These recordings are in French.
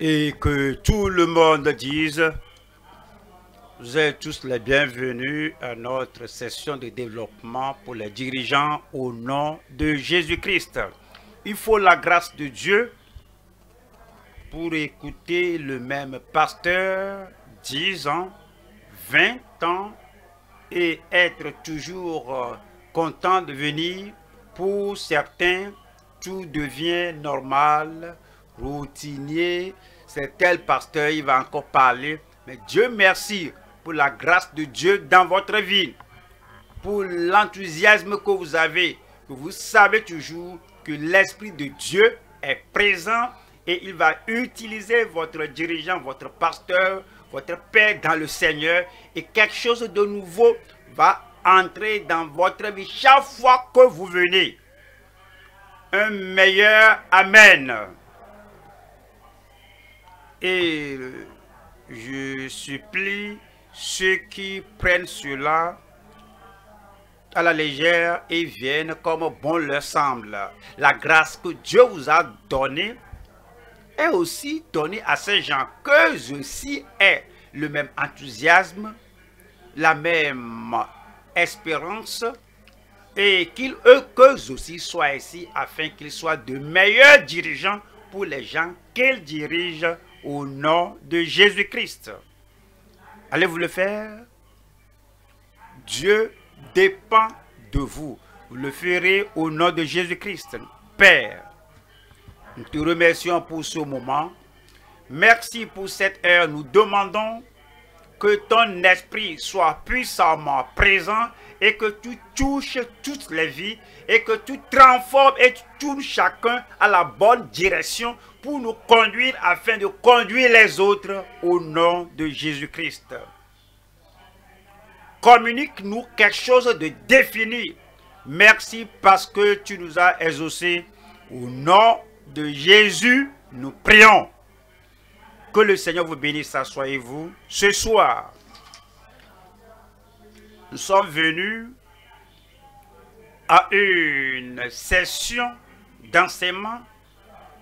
et que tout le monde dise vous êtes tous les bienvenus à notre session de développement pour les dirigeants au nom de Jésus-Christ. Il faut la grâce de Dieu pour écouter le même pasteur 10 ans, 20 ans et être toujours euh, content de venir. Pour certains, tout devient normal, routinier. C'est tel pasteur, il va encore parler. Mais Dieu merci pour la grâce de Dieu dans votre vie, pour l'enthousiasme que vous avez, que vous savez toujours que l'Esprit de Dieu est présent et il va utiliser votre dirigeant, votre pasteur, votre Père dans le Seigneur et quelque chose de nouveau va entrer dans votre vie chaque fois que vous venez. Un meilleur Amen. Et je supplie ceux qui prennent cela à la légère et viennent comme bon leur semble. La grâce que Dieu vous a donnée est aussi donnée à ces gens que ceci est le même enthousiasme, la même espérance et qu'ils eux aussi soient ici afin qu'ils soient de meilleurs dirigeants pour les gens qu'ils dirigent au nom de Jésus-Christ. Allez-vous le faire Dieu dépend de vous. Vous le ferez au nom de Jésus-Christ. Père, nous te remercions pour ce moment. Merci pour cette heure. Nous demandons que ton esprit soit puissamment présent et que tu touches toutes les vies et que tu transformes et tu tournes chacun à la bonne direction pour nous conduire afin de conduire les autres au nom de Jésus-Christ. Communique-nous quelque chose de défini. Merci parce que tu nous as exaucés. Au nom de Jésus, nous prions. Que le Seigneur vous bénisse, asseyez-vous. Ce soir, nous sommes venus à une session d'enseignement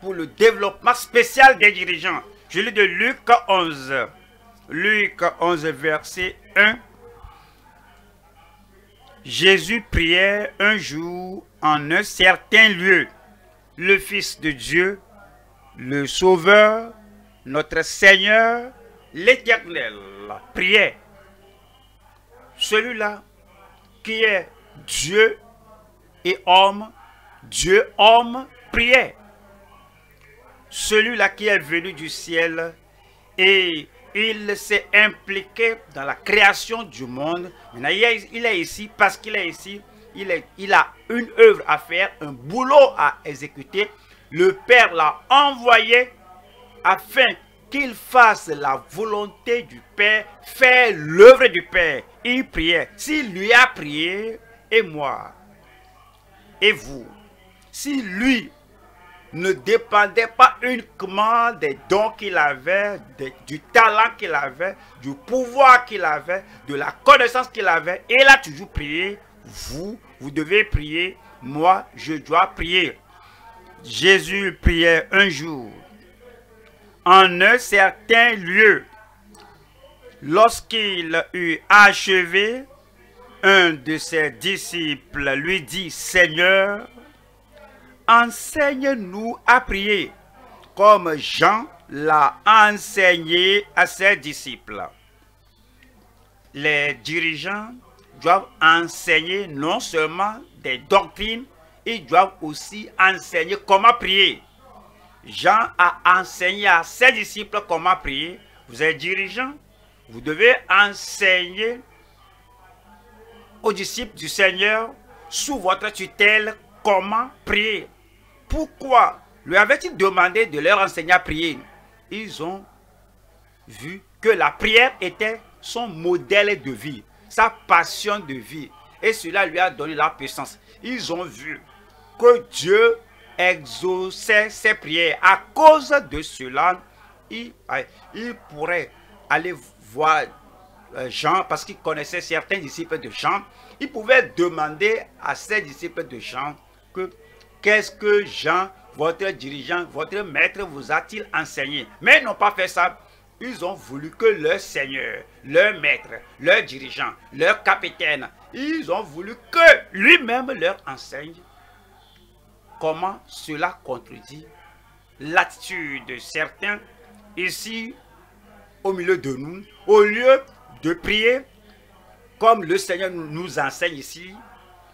pour le développement spécial des dirigeants. Je lis de Luc 11. Luc 11, verset 1. Jésus priait un jour en un certain lieu. Le Fils de Dieu, le Sauveur, notre Seigneur, l'Éternel, priait. Celui-là qui est Dieu et homme, Dieu homme, priait. Celui-là qui est venu du ciel et il s'est impliqué dans la création du monde. il est ici parce qu'il est ici. Il, est, il a une œuvre à faire, un boulot à exécuter. Le Père l'a envoyé afin qu'il fasse la volonté du Père, faire l'œuvre du Père. Il priait. S'il lui a prié, et moi, et vous, si lui ne dépendait pas uniquement des dons qu'il avait, du talent qu'il avait, du pouvoir qu'il avait, de la connaissance qu'il avait. Et il a toujours prié. Vous, vous devez prier. Moi, je dois prier. Jésus priait un jour en un certain lieu. Lorsqu'il eut achevé, un de ses disciples lui dit, Seigneur, enseigne-nous à prier, comme Jean l'a enseigné à ses disciples. Les dirigeants doivent enseigner non seulement des doctrines, ils doivent aussi enseigner comment prier. Jean a enseigné à ses disciples comment prier. Vous êtes dirigeant, vous devez enseigner aux disciples du Seigneur sous votre tutelle comment prier. Pourquoi lui avait-il demandé de leur enseigner à prier? Ils ont vu que la prière était son modèle de vie, sa passion de vie. Et cela lui a donné la puissance. Ils ont vu que Dieu exauçait ses prières. À cause de cela, il, il pourrait aller voir euh, Jean, parce qu'il connaissait certains disciples de Jean, il pouvait demander à ses disciples de Jean que qu'est-ce que Jean votre dirigeant, votre maître vous a-t-il enseigné? Mais ils n'ont pas fait ça. Ils ont voulu que leur Seigneur, leur maître, leur dirigeant, leur capitaine, ils ont voulu que lui-même leur enseigne comment cela contredit l'attitude de certains ici au milieu de nous. Au lieu de prier comme le Seigneur nous enseigne ici,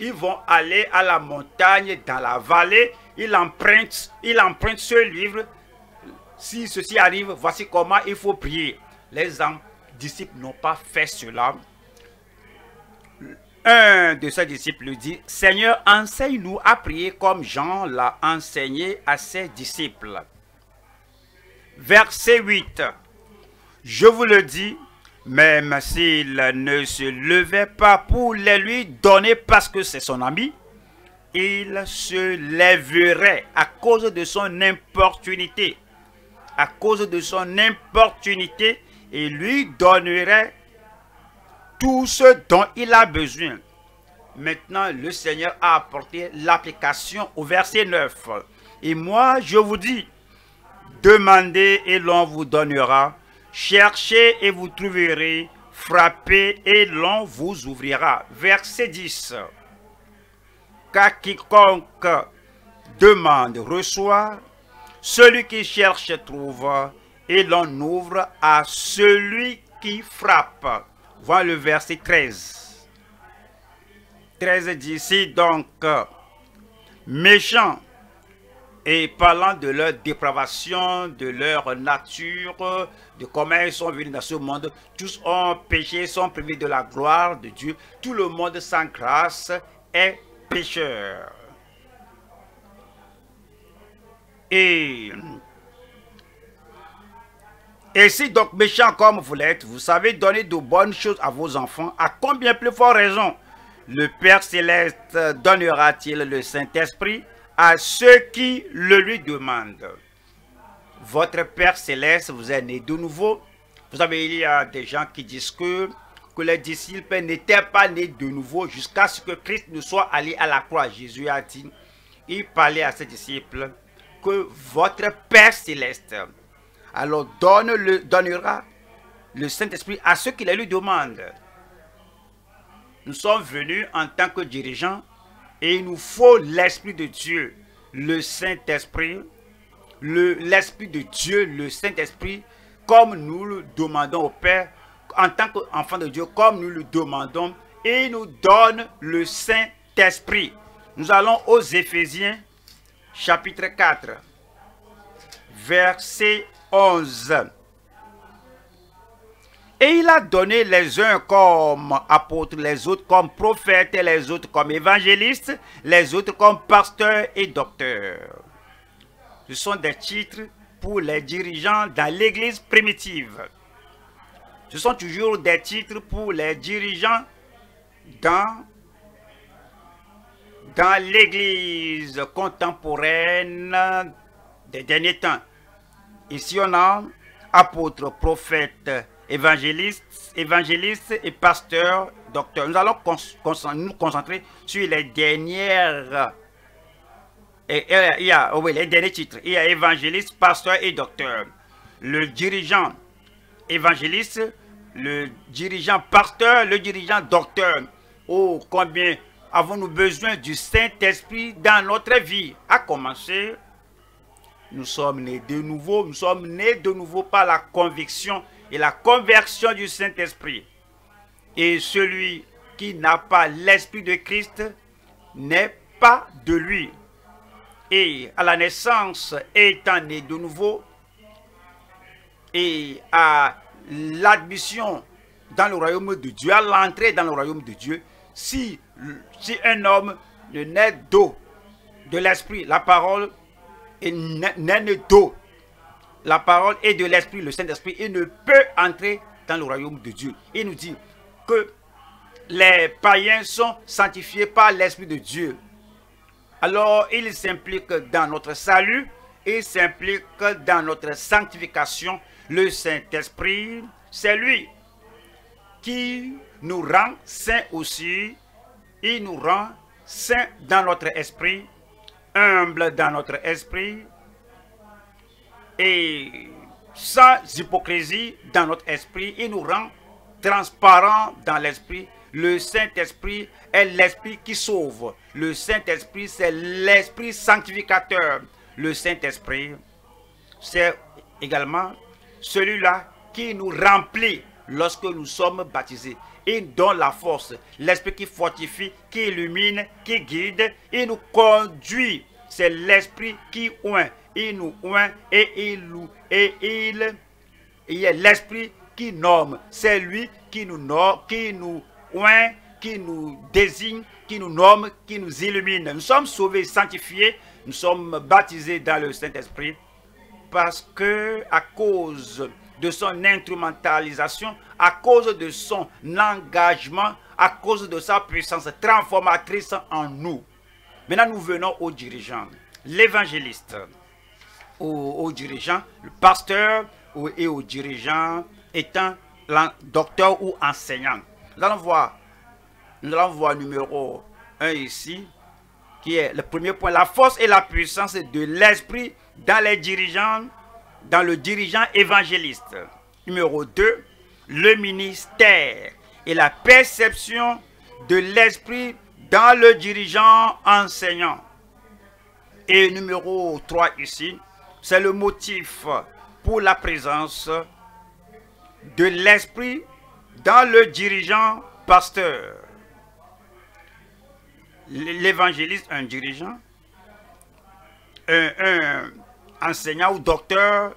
ils vont aller à la montagne, dans la vallée, ils empruntent, ils empruntent ce livre. Si ceci arrive, voici comment il faut prier. Les disciples n'ont pas fait cela. Un de ses disciples dit, Seigneur, enseigne-nous à prier comme Jean l'a enseigné à ses disciples. Verset 8. Je vous le dis, même s'il ne se levait pas pour les lui donner parce que c'est son ami, il se lèverait à cause de son importunité. À cause de son importunité, et lui donnerait tout ce dont il a besoin. Maintenant, le Seigneur a apporté l'application au verset 9. Et moi, je vous dis, demandez et l'on vous donnera Cherchez et vous trouverez, frappez et l'on vous ouvrira. Verset 10. Car quiconque demande reçoit, celui qui cherche trouve, et l'on ouvre à celui qui frappe. Voilà le verset 13. 13 dit, donc méchant et parlant de leur dépravation, de leur nature, de comment ils sont venus dans ce monde, tous ont péché, sont privés de la gloire de Dieu. Tout le monde sans grâce est pécheur. Et, et si donc méchant comme vous l'êtes, vous savez donner de bonnes choses à vos enfants, à combien plus fort raison le Père Céleste donnera-t-il le Saint-Esprit? À ceux qui le lui demandent. Votre Père céleste vous est né de nouveau. Vous savez, il y a des gens qui disent que, que les disciples n'étaient pas nés de nouveau jusqu'à ce que Christ ne soit allé à la croix. Jésus a dit, il parlait à ses disciples, que votre Père céleste alors donne le, donnera le Saint-Esprit à ceux qui le lui demandent. Nous sommes venus en tant que dirigeants et il nous faut l'Esprit de Dieu, le Saint-Esprit, l'Esprit de Dieu, le Saint-Esprit, comme nous le demandons au Père, en tant qu'enfant de Dieu, comme nous le demandons, et il nous donne le Saint-Esprit. Nous allons aux Éphésiens, chapitre 4, verset 11. Et il a donné les uns comme apôtres, les autres comme prophètes, les autres comme évangélistes, les autres comme pasteurs et docteurs. Ce sont des titres pour les dirigeants dans l'église primitive. Ce sont toujours des titres pour les dirigeants dans, dans l'église contemporaine des derniers temps. Ici, on a apôtres, prophètes, évangélistes, évangélistes et pasteurs, docteurs. Nous allons nous concentrer sur les dernières et, il y a, oh oui, les derniers titres. Il y a évangéliste, pasteur et docteur. Le dirigeant évangéliste, le dirigeant pasteur, le dirigeant docteur. Oh, combien avons-nous besoin du Saint-Esprit dans notre vie? À commencer, nous sommes nés de nouveau, nous sommes nés de nouveau par la conviction et la conversion du Saint-Esprit. Et celui qui n'a pas l'Esprit de Christ n'est pas de lui. Et à la naissance, étant né de nouveau, et à l'admission dans le royaume de Dieu, à l'entrée dans le royaume de Dieu, si, si un homme ne naît d'eau, de l'esprit, la parole n'est d'eau, la parole est de l'Esprit, le Saint-Esprit, il ne peut entrer dans le royaume de Dieu. Il nous dit que les païens sont sanctifiés par l'Esprit de Dieu. Alors, il s'implique dans notre salut, il s'implique dans notre sanctification. Le Saint-Esprit, c'est lui qui nous rend saints aussi. Il nous rend saints dans notre esprit. humble dans notre esprit et sans hypocrisie dans notre esprit. Il nous rend transparent dans l'esprit. Le Saint-Esprit est l'esprit qui sauve. Le Saint-Esprit, c'est l'esprit sanctificateur. Le Saint-Esprit, c'est également celui-là qui nous remplit lorsque nous sommes baptisés. Il donne la force, l'esprit qui fortifie, qui illumine, qui guide, il nous conduit. C'est l'esprit qui oint, il nous oint et il nous et il, il est l'esprit qui nomme. C'est lui qui nous nomme, qui nous oint, qui nous désigne, qui nous nomme, qui nous illumine. Nous sommes sauvés, sanctifiés, nous sommes baptisés dans le Saint-Esprit parce que à cause de son instrumentalisation, à cause de son engagement, à cause de sa puissance transformatrice en nous. Maintenant, nous venons aux dirigeants, l'évangéliste, aux, dirigeants, le pasteur et aux dirigeants étant docteur ou enseignant. Nous allons voir, nous numéro 1 ici, qui est le premier point, la force et la puissance de l'esprit dans les dirigeants dans le dirigeant évangéliste. Numéro 2, le ministère et la perception de l'esprit dans le dirigeant enseignant. Et numéro 3 ici, c'est le motif pour la présence de l'esprit dans le dirigeant pasteur. L'évangéliste, un dirigeant, un, enseignant ou docteur,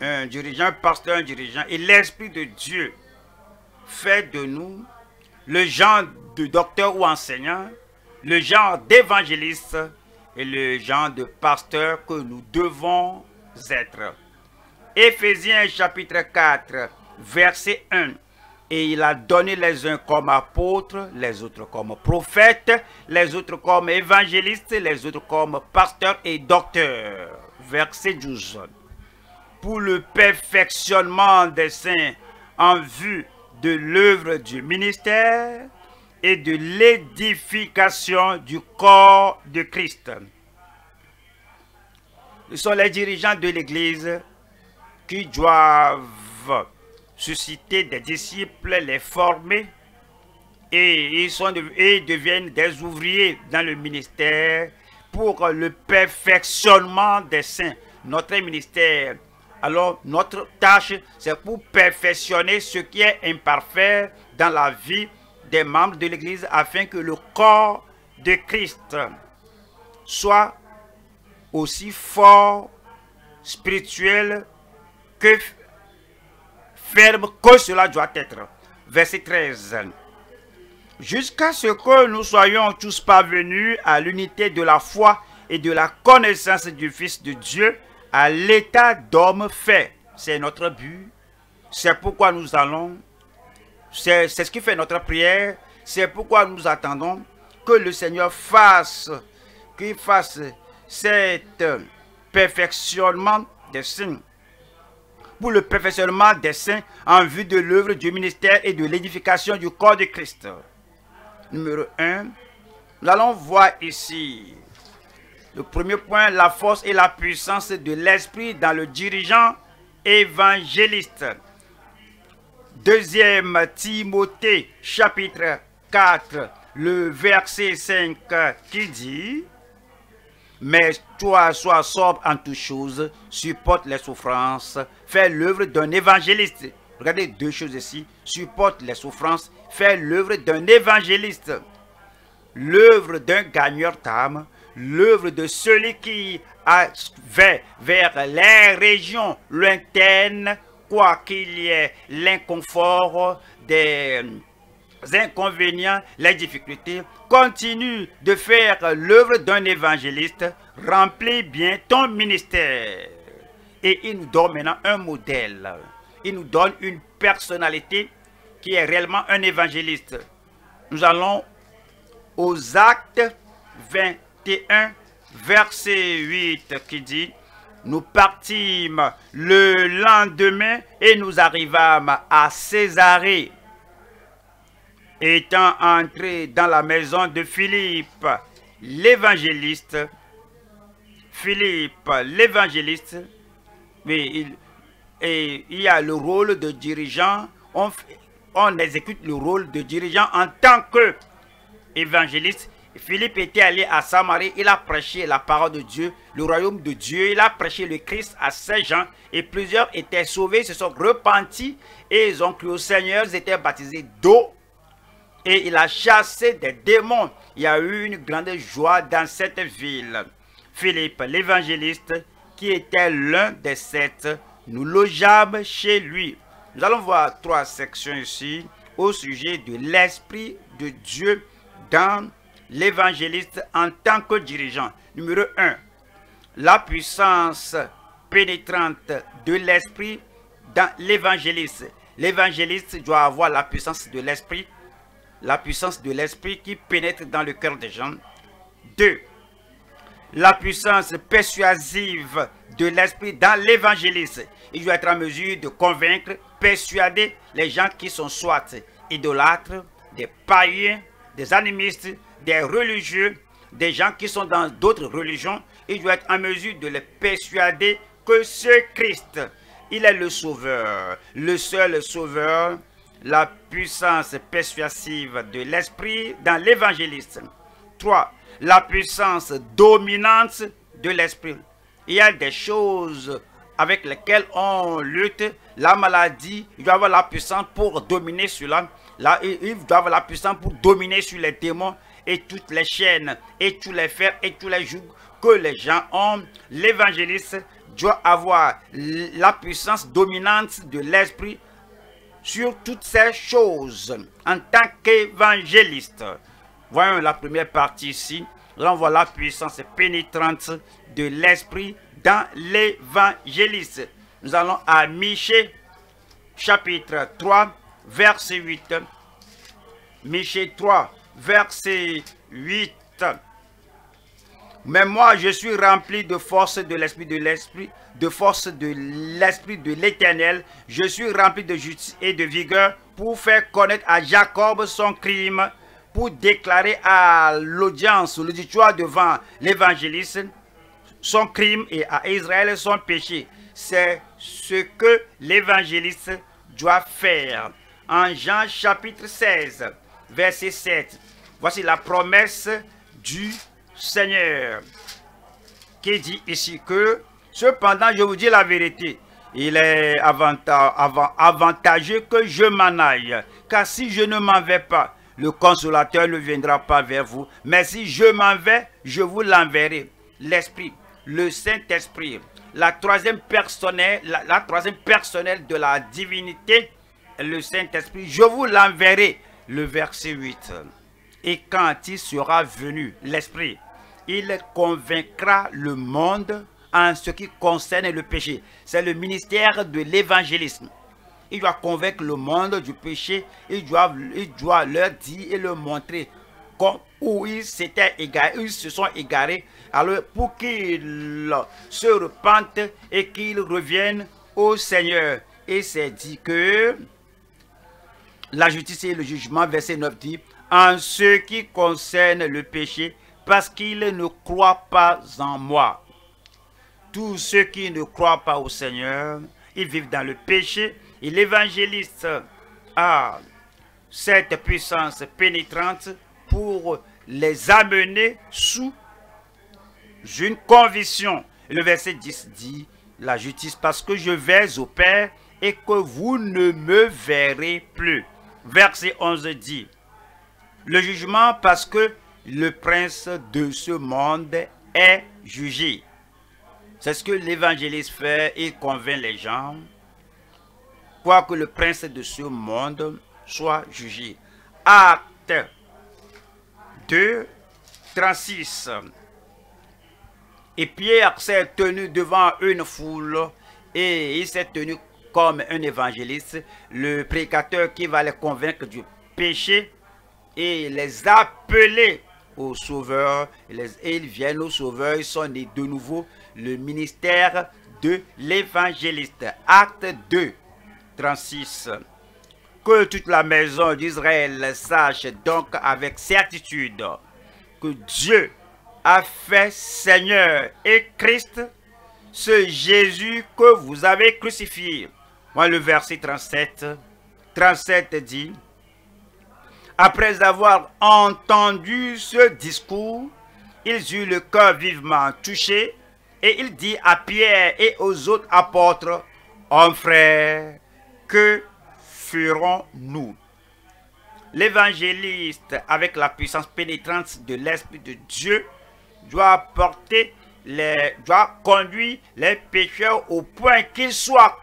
un dirigeant, pasteur, un dirigeant, et l'Esprit de Dieu fait de nous le genre de docteur ou enseignant, le genre d'évangéliste et le genre de pasteur que nous devons être. Éphésiens chapitre 4, verset 1. Et il a donné les uns comme apôtres, les autres comme prophètes, les autres comme évangélistes, les autres comme pasteurs et docteurs verset 12. Pour le perfectionnement des saints en vue de l'œuvre du ministère et de l'édification du corps de Christ. Ce sont les dirigeants de l'Église qui doivent susciter des disciples, les former, et ils, et deviennent des ouvriers dans le ministère pour le perfectionnement des saints. Notre ministère, alors notre tâche, c'est pour perfectionner ce qui est imparfait dans la vie des membres de l'Église afin que le corps de Christ soit aussi fort, spirituel que ferme que cela doit être. Verset 13 jusqu'à ce que nous soyons tous parvenus à l'unité de la foi et de la connaissance du Fils de Dieu, à l'état d'homme fait. C'est notre but. C'est pourquoi nous allons. C'est ce qui fait notre prière. C'est pourquoi nous attendons que le Seigneur fasse, qu'il fasse cet perfectionnement des saints. Pour le perfectionnement des saints en vue de l'œuvre du ministère et de l'édification du corps de Christ numéro 1, nous allons voir ici le premier point, la force et la puissance de l'esprit dans le dirigeant évangéliste. Deuxième Timothée chapitre 4, le verset 5 qui dit, mais toi, sois sobre en toutes choses, supporte les souffrances, fais l'œuvre d'un évangéliste. Regardez deux choses ici. Supporte les souffrances, fait l'œuvre d'un évangéliste, l'œuvre d'un gagneur d'âme, l'œuvre de celui qui a vers, les régions lointaines, quoi qu'il y ait l'inconfort des inconvénients, les difficultés, continue de faire l'œuvre d'un évangéliste, remplis bien ton ministère. Et il nous donne maintenant un modèle. Il nous donne une personnalité qui est réellement un évangéliste. Nous allons aux actes 21, verset 8 qui dit, nous partîmes le lendemain et nous arrivâmes à Césarée. Étant entrés dans la maison de Philippe, l'évangéliste, Philippe, l'évangéliste, mais il, et il y a le rôle de dirigeant. On, on exécute le rôle de dirigeant en tant que évangéliste. Philippe était allé à Samarie, il a prêché la parole de Dieu, le royaume de Dieu, il a prêché le Christ à Saint Jean et plusieurs étaient sauvés, se sont repentis et ils ont cru au Seigneur, ils étaient baptisés d'eau et il a chassé des démons. Il y a eu une grande joie dans cette ville. Philippe, l'évangéliste, qui était l'un des sept, nous logeâmes chez lui. Nous allons voir trois sections ici au sujet de l'Esprit de Dieu dans l'évangéliste en tant que dirigeant. Numéro 1. La puissance pénétrante de l'Esprit dans l'évangéliste. L'évangéliste doit avoir la puissance de l'Esprit, la puissance de l'Esprit qui pénètre dans le cœur des gens. 2. La puissance persuasive de l'Esprit dans l'évangéliste. Il doit être en mesure de convaincre, persuader les gens qui sont soit idolâtres, des païens, des animistes, des religieux, des gens qui sont dans d'autres religions. Il doit être en mesure de les persuader que ce Christ, il est le sauveur, le seul sauveur, la puissance persuasive de l'esprit dans l'évangéliste. 3. La puissance dominante de l'esprit. Il y a des choses avec lesquelles on lutte. La maladie, il doit avoir la puissance pour dominer cela. Là, il doit avoir la puissance pour dominer sur les démons et toutes les chaînes et tous les fers et tous les jougs que les gens ont. L'évangéliste doit avoir la puissance dominante de l'esprit sur toutes ces choses en tant qu'évangéliste. Voyons la première partie ici. Là, on voit la puissance pénétrante de l'esprit dans l'évangéliste. Nous allons à Michée, chapitre 3, verset 8. Michée 3, verset 8. Mais moi, je suis rempli de force de l'esprit de l'esprit, de force de l'esprit de l'éternel. Je suis rempli de justice et de vigueur pour faire connaître à Jacob son crime, pour déclarer à l'audience, l'auditoire devant l'évangéliste, son crime et à Israël son péché. C'est ce que l'évangéliste doit faire. En Jean chapitre 16, verset 7, voici la promesse du Seigneur qui dit ici que, cependant, je vous dis la vérité, il est avantageux que je m'en aille, car si je ne m'en vais pas, le consolateur ne viendra pas vers vous, mais si je m'en vais, je vous l'enverrai. L'Esprit, le Saint-Esprit, la troisième personnelle, la, troisième personnelle de la divinité, le Saint-Esprit, je vous l'enverrai. Le verset 8. Et quand il sera venu, l'Esprit, il convaincra le monde en ce qui concerne le péché. C'est le ministère de l'évangélisme. Il doit convaincre le monde du péché. Il doit, il leur dire et leur montrer où ils s'étaient égarés, ils se sont égarés. Alors pour qu'ils se repentent et qu'ils reviennent au Seigneur. Et c'est dit que la justice et le jugement, verset 9 dit, en ce qui concerne le péché, parce qu'ils ne croient pas en moi. Tous ceux qui ne croient pas au Seigneur, ils vivent dans le péché. Et l'évangéliste a cette puissance pénétrante pour les amener sous une conviction. Le verset 10 dit, la justice, parce que je vais au Père et que vous ne me verrez plus. Verset 11 dit, le jugement parce que le prince de ce monde est jugé. C'est ce que l'évangéliste fait, il convainc les gens, quoique le prince de ce monde soit jugé. Acte 2, 36. Et Pierre s'est tenu devant une foule et il s'est tenu comme un évangéliste, le prédicateur qui va les convaincre du péché et les appeler au Sauveur. Et ils viennent au Sauveur, ils sont nés de nouveau. Le ministère de l'évangéliste. Acte 2, 36. Que toute la maison d'Israël sache donc avec certitude que Dieu a fait Seigneur et Christ, ce Jésus que vous avez crucifié. Moi, le verset 37, 37 dit, après avoir entendu ce discours, ils eurent le cœur vivement touché et il dit à Pierre et aux autres apôtres, Hommes frères, que ferons-nous? L'évangéliste, avec la puissance pénétrante de l'Esprit de Dieu, doit doit conduire les pécheurs au point qu'ils soient,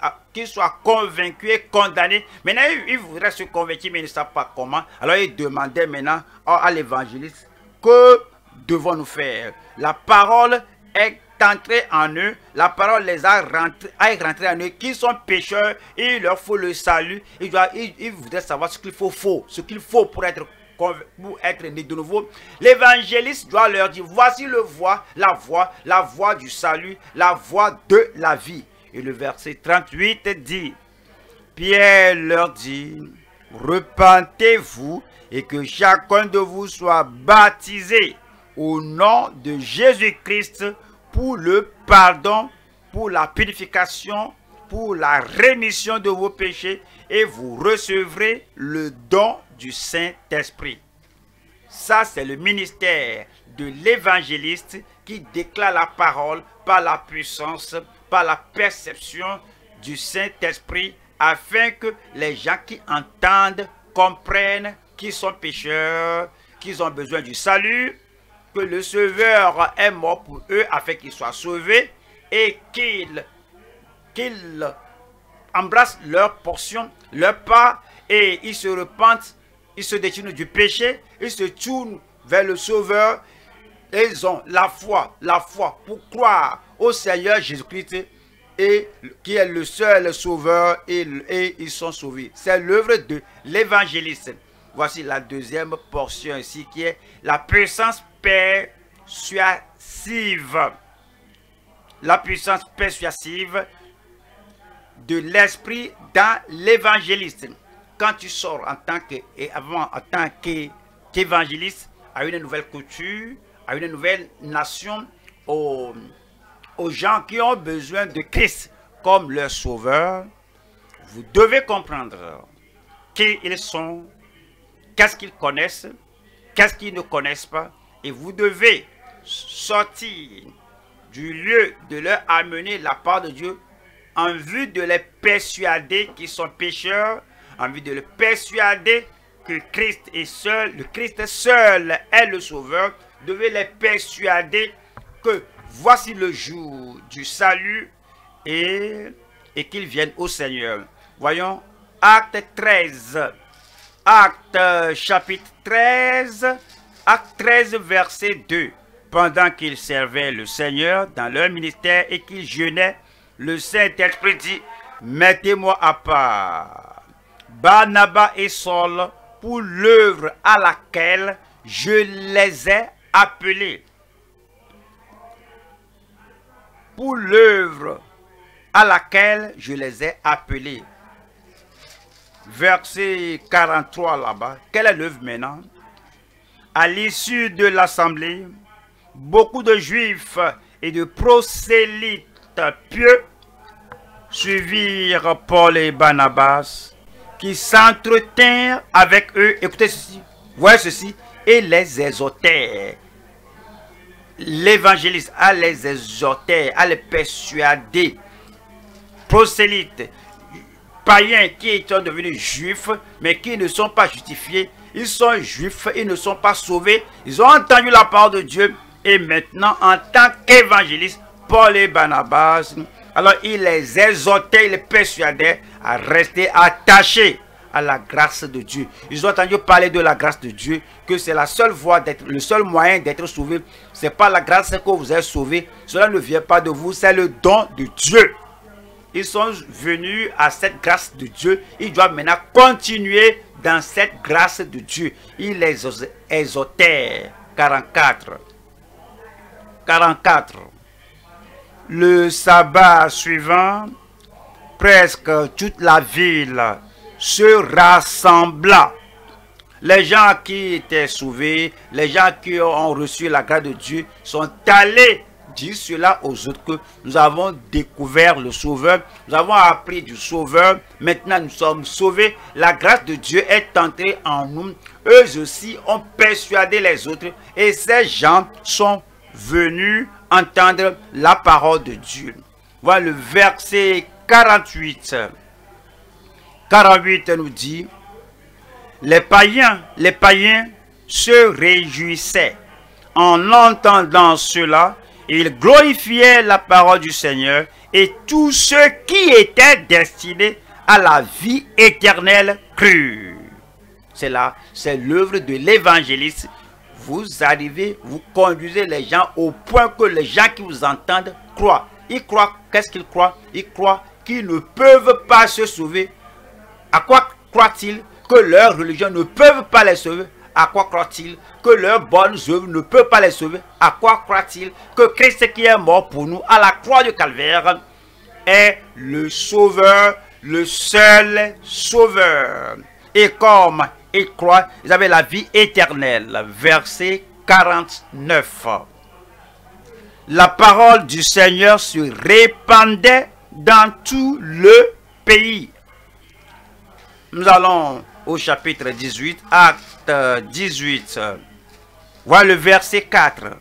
ah, qu'ils soient convaincus et condamnés. Maintenant, ils voudraient se convertir, mais ils ne savent pas comment. Alors, ils demandaient maintenant à l'évangéliste, que devons-nous faire? La parole est entrée en eux, la parole les a rentrés, rentré en eux, qui sont pécheurs, il leur faut le salut. Ils, voudraient savoir ce qu'il faut, faut, ce qu'il faut pour être pour être né de nouveau, l'évangéliste doit leur dire, voici le voie, la voie, la voie du salut, la voie de la vie. Et le verset 38 dit, Pierre leur dit, repentez-vous et que chacun de vous soit baptisé au nom de Jésus-Christ pour le pardon, pour la purification, pour la rémission de vos péchés et vous recevrez le don du Saint-Esprit. Ça, c'est le ministère de l'évangéliste qui déclare la parole par la puissance, par la perception du Saint-Esprit, afin que les gens qui entendent comprennent qu'ils sont pécheurs, qu'ils ont besoin du salut, que le Sauveur est mort pour eux afin qu'ils soient sauvés et qu'ils embrassent leur portion, leur part, et ils se repentent, ils se détournent du péché, ils se tournent vers le Sauveur, ils ont la foi, la foi pour croire au Seigneur Jésus-Christ, et qui est le seul Sauveur, et, ils sont sauvés. C'est l'œuvre de l'évangéliste. Voici la deuxième portion ici, qui est la puissance persuasive. La puissance persuasive de l'esprit dans l'évangéliste. Quand tu sors en tant en tant qu'évangéliste, à une nouvelle culture, à une nouvelle nation, aux, gens qui ont besoin de Christ comme leur sauveur, vous devez comprendre qui ils sont, qu'est-ce qu'ils connaissent, qu'est-ce qu'ils ne connaissent pas, et vous devez sortir du lieu de leur amener la part de Dieu en vue de les persuader qu'ils sont pécheurs, en vue de les persuader que Christ est seul, le Christ seul est le sauveur, devez les persuader que voici le jour du salut et, et qu'ils viennent au Seigneur. Voyons, acte 13, acte chapitre 13, acte 13, verset 2. Pendant qu'ils servaient le Seigneur dans leur ministère et qu'ils jeûnaient, le Saint-Esprit dit, mettez-moi à part Barnabas et Saul pour l'œuvre à laquelle je les ai appelés. Pour l'œuvre à laquelle je les ai appelés. Verset 43 là-bas. Quelle est l'œuvre maintenant? À l'issue de l'assemblée, beaucoup de juifs et de prosélytes pieux suivirent Paul et Barnabas, qui s'entretinrent avec eux, écoutez ceci, voyez ceci, et les exhortèrent. L'évangéliste a les exhorter, à les persuader. Prosélytes, païens qui sont devenus juifs, mais qui ne sont pas justifiés. Ils sont juifs, ils ne sont pas sauvés. Ils ont entendu la parole de Dieu. Et maintenant, en tant qu'évangéliste, Paul et Barnabas, alors il les exhortait, il les persuadait à rester attachés la grâce de Dieu. Ils ont entendu parler de la grâce de Dieu, que c'est la seule voie d'être, le seul moyen d'être sauvé. C'est pas la grâce que vous êtes sauvé. Cela ne vient pas de vous, c'est le don de Dieu. Ils sont venus à cette grâce de Dieu. Ils doivent maintenant continuer dans cette grâce de Dieu. Il les exhortait. 44. 44 le sabbat suivant, presque toute la ville se rassembla Les gens qui étaient sauvés, les gens qui ont reçu la grâce de Dieu sont allés dire cela aux autres nous avons découvert le Sauveur, nous avons appris du Sauveur, maintenant nous sommes sauvés, la grâce de Dieu est entrée en nous, eux aussi ont persuadé les autres et ces gens sont venus entendre la parole de Dieu. Voilà le verset 48. 48 nous dit, les païens, les païens se réjouissaient en entendant cela il glorifiait la parole du Seigneur et tous ceux qui étaient destinés à la vie éternelle crurent. C'est là, c'est l'œuvre de l'évangéliste. Vous arrivez, vous conduisez les gens au point que les gens qui vous entendent croient. Ils croient, qu'est-ce qu'ils croient? Ils croient qu'ils ne peuvent pas se sauver. À quoi croient-ils Que leur religion ne peuvent pas les sauver? À quoi croit-il que leurs bonnes œuvres ne peuvent pas les sauver? À quoi croit-il que Christ qui est mort pour nous à la croix du calvaire est le sauveur, le seul sauveur? Et comme ils croient, ils avaient la vie éternelle. Verset 49. La parole du Seigneur se répandait dans tout le pays. Nous allons au chapitre 18, acte 18. Voilà le verset 4.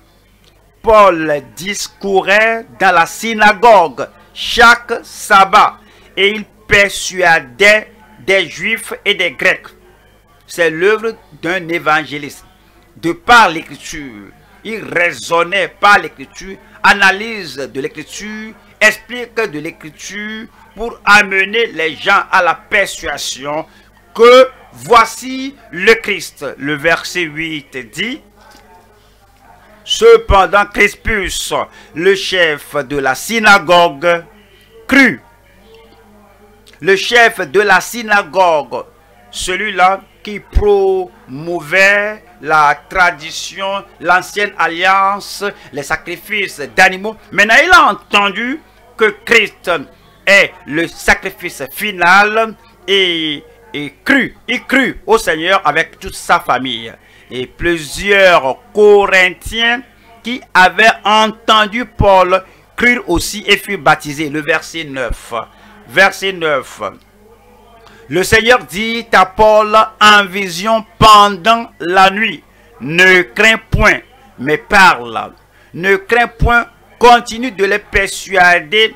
Paul discourait dans la synagogue chaque sabbat et il persuadait des juifs et des grecs. C'est l'œuvre d'un évangéliste. De par l'écriture, il raisonnait par l'écriture, analyse de l'écriture, explique de l'écriture pour amener les gens à la persuasion que voici le Christ. Le verset 8 dit, Cependant Crispus, le chef de la synagogue, crut. Le chef de la synagogue, celui-là qui promouvait la tradition, l'ancienne alliance, les sacrifices d'animaux. Maintenant, il a entendu que Christ est le sacrifice final et et cru, il crut au Seigneur avec toute sa famille. Et plusieurs Corinthiens qui avaient entendu Paul crurent aussi et furent baptisés. Le verset 9. Verset 9. Le Seigneur dit à Paul en vision pendant la nuit, ne crains point, mais parle. Ne crains point, continue de les persuader,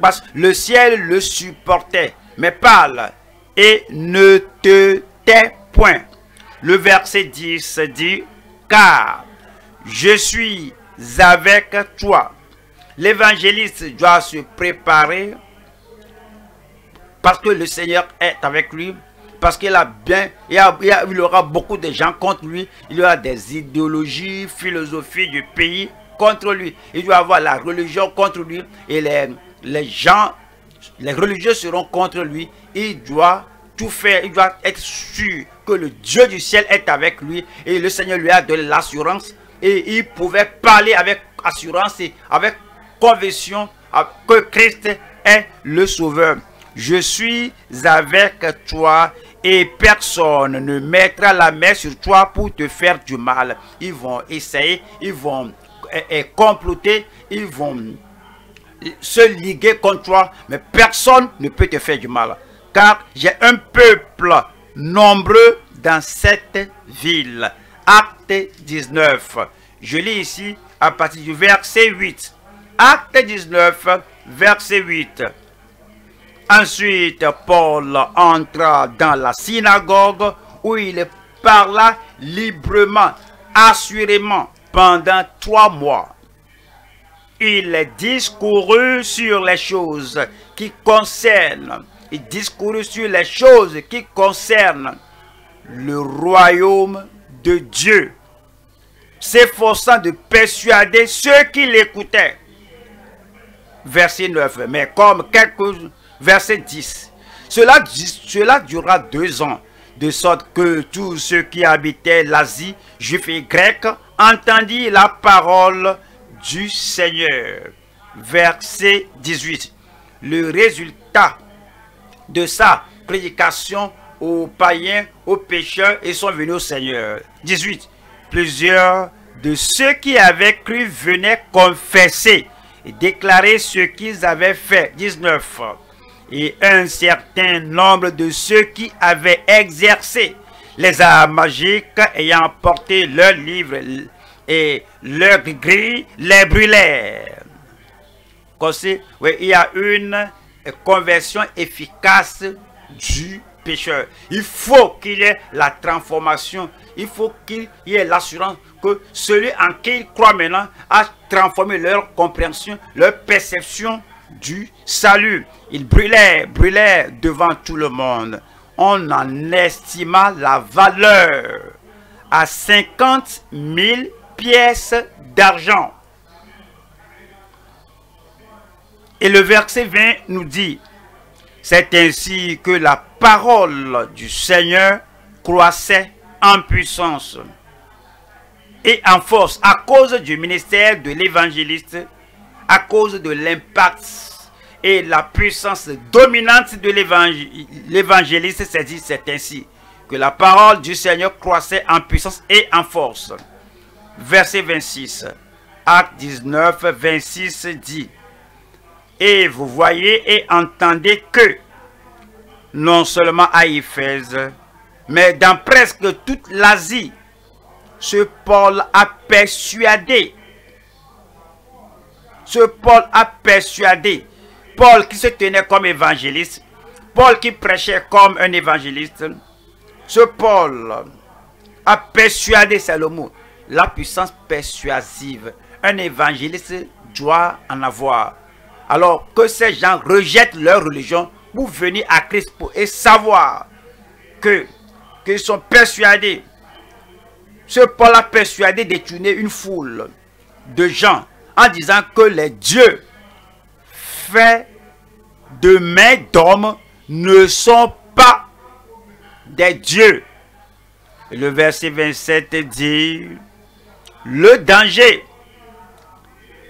parce que le ciel le supportait, mais parle et ne te tais point. Le verset 10 dit, car je suis avec toi. L'évangéliste doit se préparer parce que le Seigneur est avec lui, parce qu'il a bien, il, y aura beaucoup de gens contre lui, il y aura des idéologies, philosophies du pays contre lui. Il doit avoir la religion contre lui et les, les gens, les religieux seront contre lui il doit tout faire, il doit être sûr que le Dieu du ciel est avec lui et le Seigneur lui a donné l'assurance et il pouvait parler avec assurance et avec conviction que Christ est le sauveur. Je suis avec toi et personne ne mettra la main sur toi pour te faire du mal. Ils vont essayer, ils vont eh, eh, comploter, ils vont se liguer contre toi, mais personne ne peut te faire du mal car j'ai un peuple nombreux dans cette ville. Acte 19. Je lis ici à partir du verset 8. Acte 19, verset 8. Ensuite, Paul entra dans la synagogue où il parla librement, assurément, pendant trois mois. Il discourut sur les choses qui concernent il discourut sur les choses qui concernent le royaume de Dieu, s'efforçant de persuader ceux qui l'écoutaient. Verset 9. Mais comme quelques... Verset 10. Cela, cela durera deux ans, de sorte que tous ceux qui habitaient l'Asie, juifs et grecs, entendirent la parole du Seigneur. Verset 18. Le résultat de sa prédication aux païens, aux pécheurs et sont venus au Seigneur. 18. Plusieurs de ceux qui avaient cru venaient confesser et déclarer ce qu'ils avaient fait. 19. Et un certain nombre de ceux qui avaient exercé les arts magiques ayant porté leurs livres et leurs grilles les brûlèrent. Oui, il y a une conversion efficace du pécheur. Il faut qu'il y ait la transformation. Il faut qu'il y ait l'assurance que celui en qui il croit maintenant a transformé leur compréhension, leur perception du salut. Il brûlait, brûlait devant tout le monde. On en estima la valeur à 50 000 pièces d'argent. Et le verset 20 nous dit, c'est ainsi que la parole du Seigneur croissait en puissance et en force à cause du ministère de l'évangéliste, à cause de l'impact et la puissance dominante de l'évangéliste, c'est dit, c'est ainsi que la parole du Seigneur croissait en puissance et en force. Verset 26, Acte 19, 26 dit, et vous voyez et entendez que, non seulement à Éphèse, mais dans presque toute l'Asie, ce Paul a persuadé, ce Paul a persuadé, Paul qui se tenait comme évangéliste, Paul qui prêchait comme un évangéliste, ce Paul a persuadé, mot, la puissance persuasive. Un évangéliste doit en avoir. Alors que ces gens rejettent leur religion pour venir à Christ et savoir que qu'ils sont persuadés. Ce Paul a persuadé d'étudier une foule de gens en disant que les dieux faits de main d'hommes ne sont pas des dieux. le verset 27 dit, le danger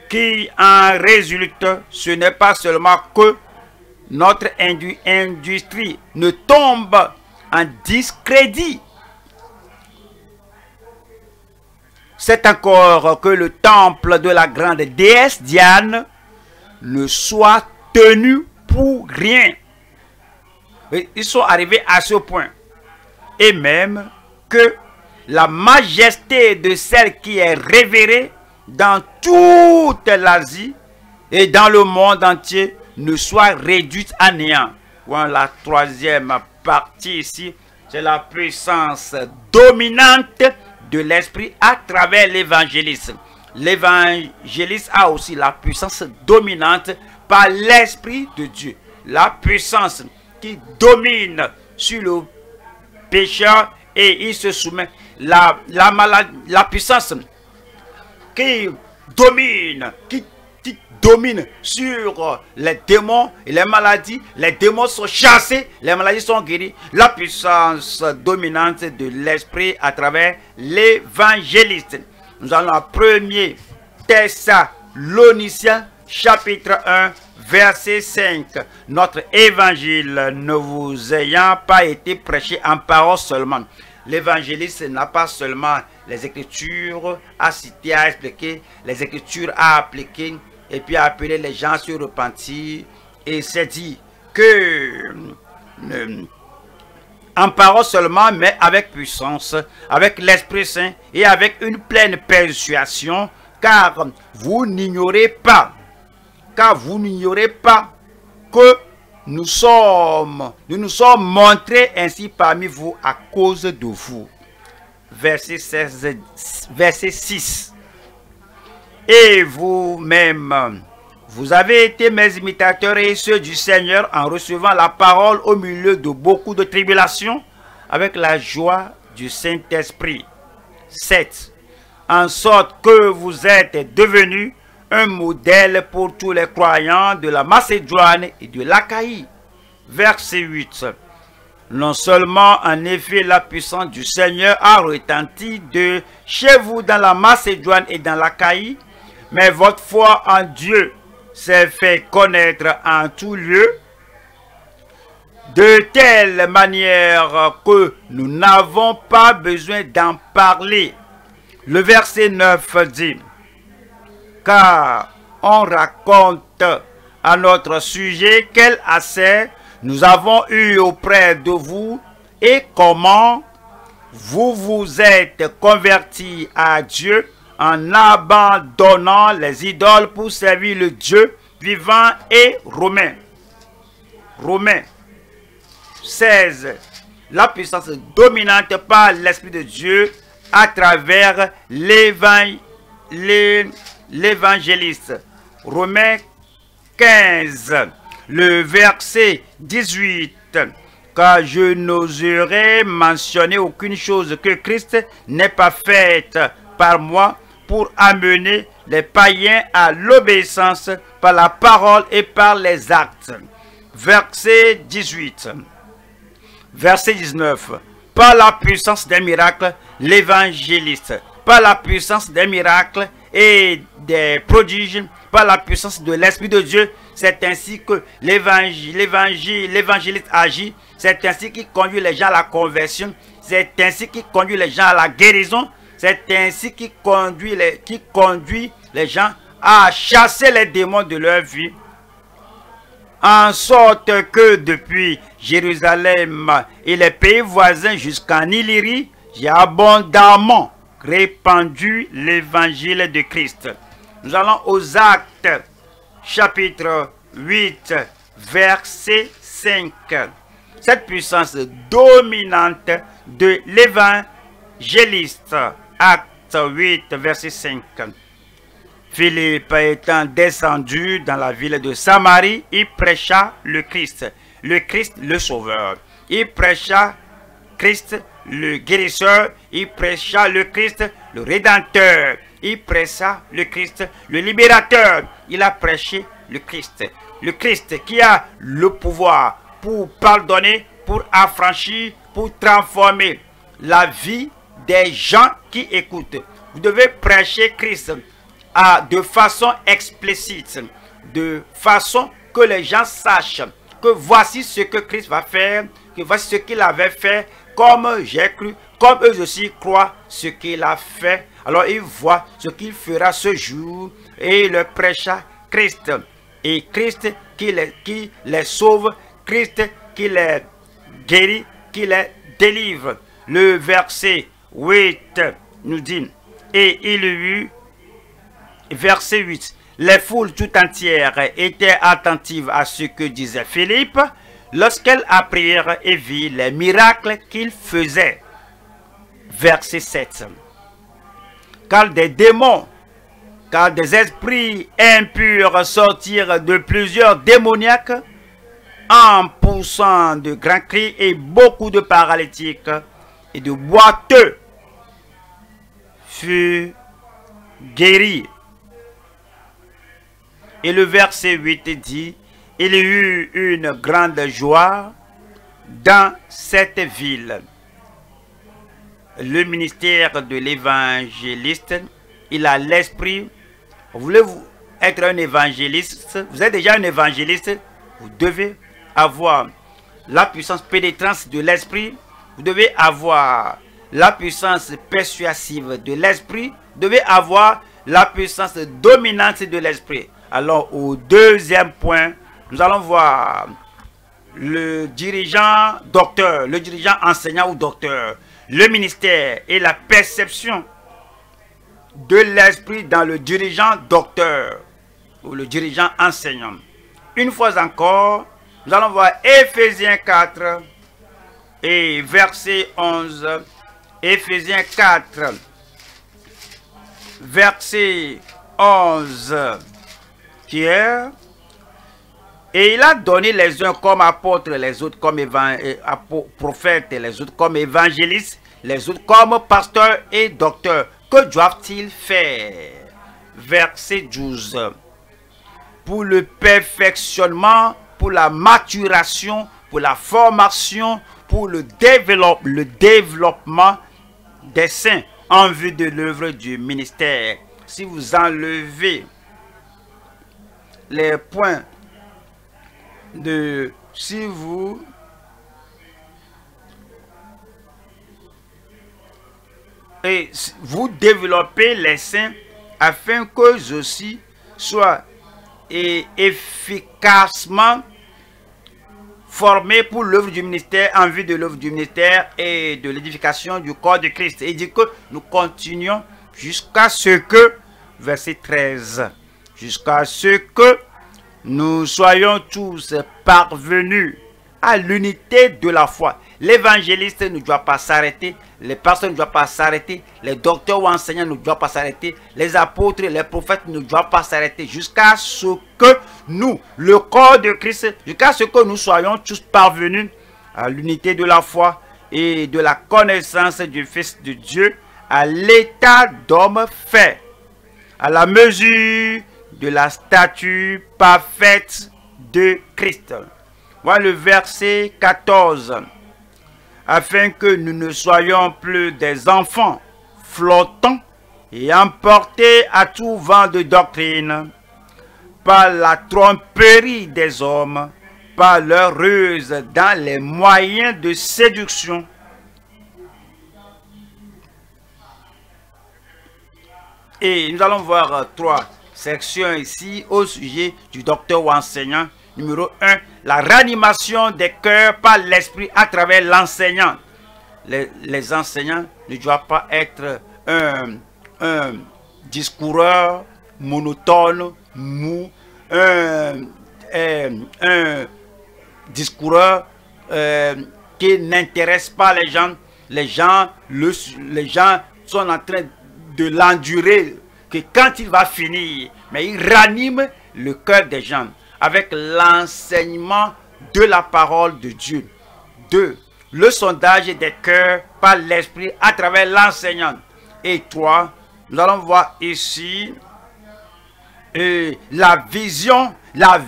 qui en résulte, ce n'est pas seulement que notre industrie ne tombe en discrédit. C'est encore que le temple de la grande déesse Diane ne soit tenu pour rien. Ils sont arrivés à ce point. Et même que la majesté de celle qui est révérée dans toute l'Asie et dans le monde entier ne soit réduite à néant. la troisième partie ici, c'est la puissance dominante de l'esprit à travers l'évangélisme. L'évangélisme a aussi la puissance dominante par l'esprit de Dieu. La puissance qui domine sur le pécheur et il se soumet. La, la, la puissance qui domine, qui, domine sur les démons et les maladies. Les démons sont chassés, les maladies sont guéries. La puissance dominante de l'esprit à travers l'évangéliste. Nous allons à premier Thessaloniciens chapitre 1 verset 5. Notre évangile ne vous ayant pas été prêché en parole seulement. L'évangéliste n'a pas seulement les Écritures à citer, à expliquer, les Écritures à appliquer, et puis à appeler les gens à se repentir. Et c'est dit que, en parole seulement, mais avec puissance, avec l'Esprit Saint et avec une pleine persuasion, car vous n'ignorez pas, car vous n'ignorez pas que nous sommes, nous nous sommes montrés ainsi parmi vous à cause de vous verset, 16, verset 6. Et vous-même, vous avez été mes imitateurs et ceux du Seigneur en recevant la parole au milieu de beaucoup de tribulations avec la joie du Saint-Esprit. 7. En sorte que vous êtes devenus un modèle pour tous les croyants de la Macédoine et de l'Achaïe. Verset 8. Non seulement en effet la puissance du Seigneur a retenti de chez vous dans la Macédoine et dans la Caïe, mais votre foi en Dieu s'est fait connaître en tout lieu. de telle manière que nous n'avons pas besoin d'en parler. Le verset 9 dit, car on raconte à notre sujet quel assez nous avons eu auprès de vous et comment vous vous êtes convertis à Dieu en abandonnant les idoles pour servir le Dieu vivant et romain. Romains 16. La puissance dominante par l'Esprit de Dieu à travers l'évangéliste. Romains 15. Le verset 18 car je n'oserais mentionner aucune chose que Christ n'ait pas faite par moi pour amener les païens à l'obéissance par la parole et par les actes. Verset 18. Verset 19. Par la puissance des miracles, l'évangéliste. Par la puissance des miracles et des prodiges, par la puissance de l'Esprit de Dieu, c'est ainsi que l'évangéliste agit. C'est ainsi qu'il conduit les gens à la conversion. C'est ainsi qu'il conduit les gens à la guérison. C'est ainsi qu'il conduit, les, qui conduit les gens à chasser les démons de leur vie. En sorte que depuis Jérusalem et les pays voisins jusqu'en Illyrie, j'ai abondamment répandu l'évangile de Christ. Nous allons aux actes chapitre 8, verset 5. Cette puissance dominante de l'évangéliste, acte 8, verset 5. Philippe étant descendu dans la ville de Samarie, il prêcha le Christ, le Christ le Sauveur. Il prêcha Christ le guérisseur, il prêcha le Christ le Rédempteur, il prêcha le Christ le Libérateur, il a prêché le Christ. Le Christ qui a le pouvoir pour pardonner, pour affranchir, pour transformer la vie des gens qui écoutent. Vous devez prêcher Christ de façon explicite, de façon que les gens sachent que voici ce que Christ va faire, que voici ce qu'il avait fait, comme j'ai cru, comme eux aussi croient ce qu'il a fait. Alors ils voient ce qu'il fera ce jour et il prêcha Christ. Et Christ qui les, qui les sauve, Christ qui les guérit, qui les délivre. Le verset 8 nous dit, et il eut, verset 8, les foules tout entières étaient attentives à ce que disait Philippe lorsqu'elles apprirent et vit les miracles qu'il faisait. Verset 7. Car des démons, car des esprits impurs sortirent de plusieurs démoniaques en poussant de grands cris et beaucoup de paralytiques et de boiteux furent guéris. Et le verset 8 dit, il y eut une grande joie dans cette ville. Le ministère de l'évangéliste, il a l'esprit. Voulez-vous être un évangéliste? Vous êtes déjà un évangéliste? Vous devez avoir la puissance pénétrante de l'esprit. Vous devez avoir la puissance persuasive de l'esprit. Vous devez avoir la puissance dominante de l'esprit. Alors, au deuxième point, nous allons voir le dirigeant docteur, le dirigeant enseignant ou docteur, le ministère et la perception de l'esprit dans le dirigeant docteur ou le dirigeant enseignant. Une fois encore, nous allons voir Ephésiens 4 et verset 11. Ephésiens 4, verset 11, qui est et il a donné les uns comme apôtres, les autres comme euh, prophètes, les autres comme évangélistes, les autres comme pasteurs et docteurs. Que doivent-ils faire? Verset 12. Pour le perfectionnement, pour la maturation, pour la formation, pour le, le développement des saints en vue de l'œuvre du ministère. Si vous enlevez les points de si vous et vous développez les saints afin qu'eux aussi soient et efficacement formés pour l'œuvre du ministère, en vue de l'œuvre du ministère et de l'édification du corps de Christ. Et dit que nous continuons jusqu'à ce que, verset 13, jusqu'à ce que nous soyons tous parvenus à l'unité de la foi. L'évangéliste ne doit pas s'arrêter, les personnes ne doivent pas s'arrêter, les docteurs ou enseignants ne doivent pas s'arrêter, les apôtres, les prophètes ne doivent pas s'arrêter jusqu'à ce que nous, le corps de Christ, jusqu'à ce que nous soyons tous parvenus à l'unité de la foi et de la connaissance du Fils de Dieu, à l'état d'homme fait, à la mesure de la statue parfaite de Christ. Voilà le verset 14. Afin que nous ne soyons plus des enfants flottants et emportés à tout vent de doctrine par la tromperie des hommes, par leur ruse dans les moyens de séduction. Et nous allons voir trois sections ici au sujet du docteur ou enseignant Numéro 1, la réanimation des cœurs par l'esprit à travers l'enseignant. Les, enseignants ne doivent pas être un, un discoureur monotone, mou, un, un, discoureur euh, qui n'intéresse pas les gens. Les gens, le, les gens sont en train de l'endurer, quand il va finir, mais il ranime le cœur des gens avec l'enseignement de la parole de Dieu. Deux, le sondage des cœurs par l'esprit à travers l'enseignant. Et trois, nous allons voir ici euh, la vision, la,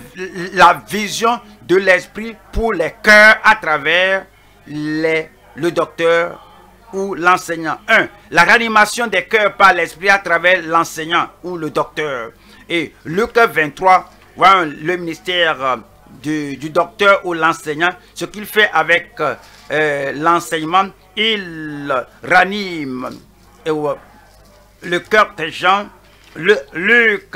la vision de l'esprit pour les cœurs à travers les, le docteur ou l'enseignant. Un, La réanimation des cœurs par l'esprit à travers l'enseignant ou le docteur. Et Luc 23, le ministère euh, du, docteur ou l'enseignant, ce qu'il fait avec euh, l'enseignement, il ranime euh, le cœur des gens. Le, Luc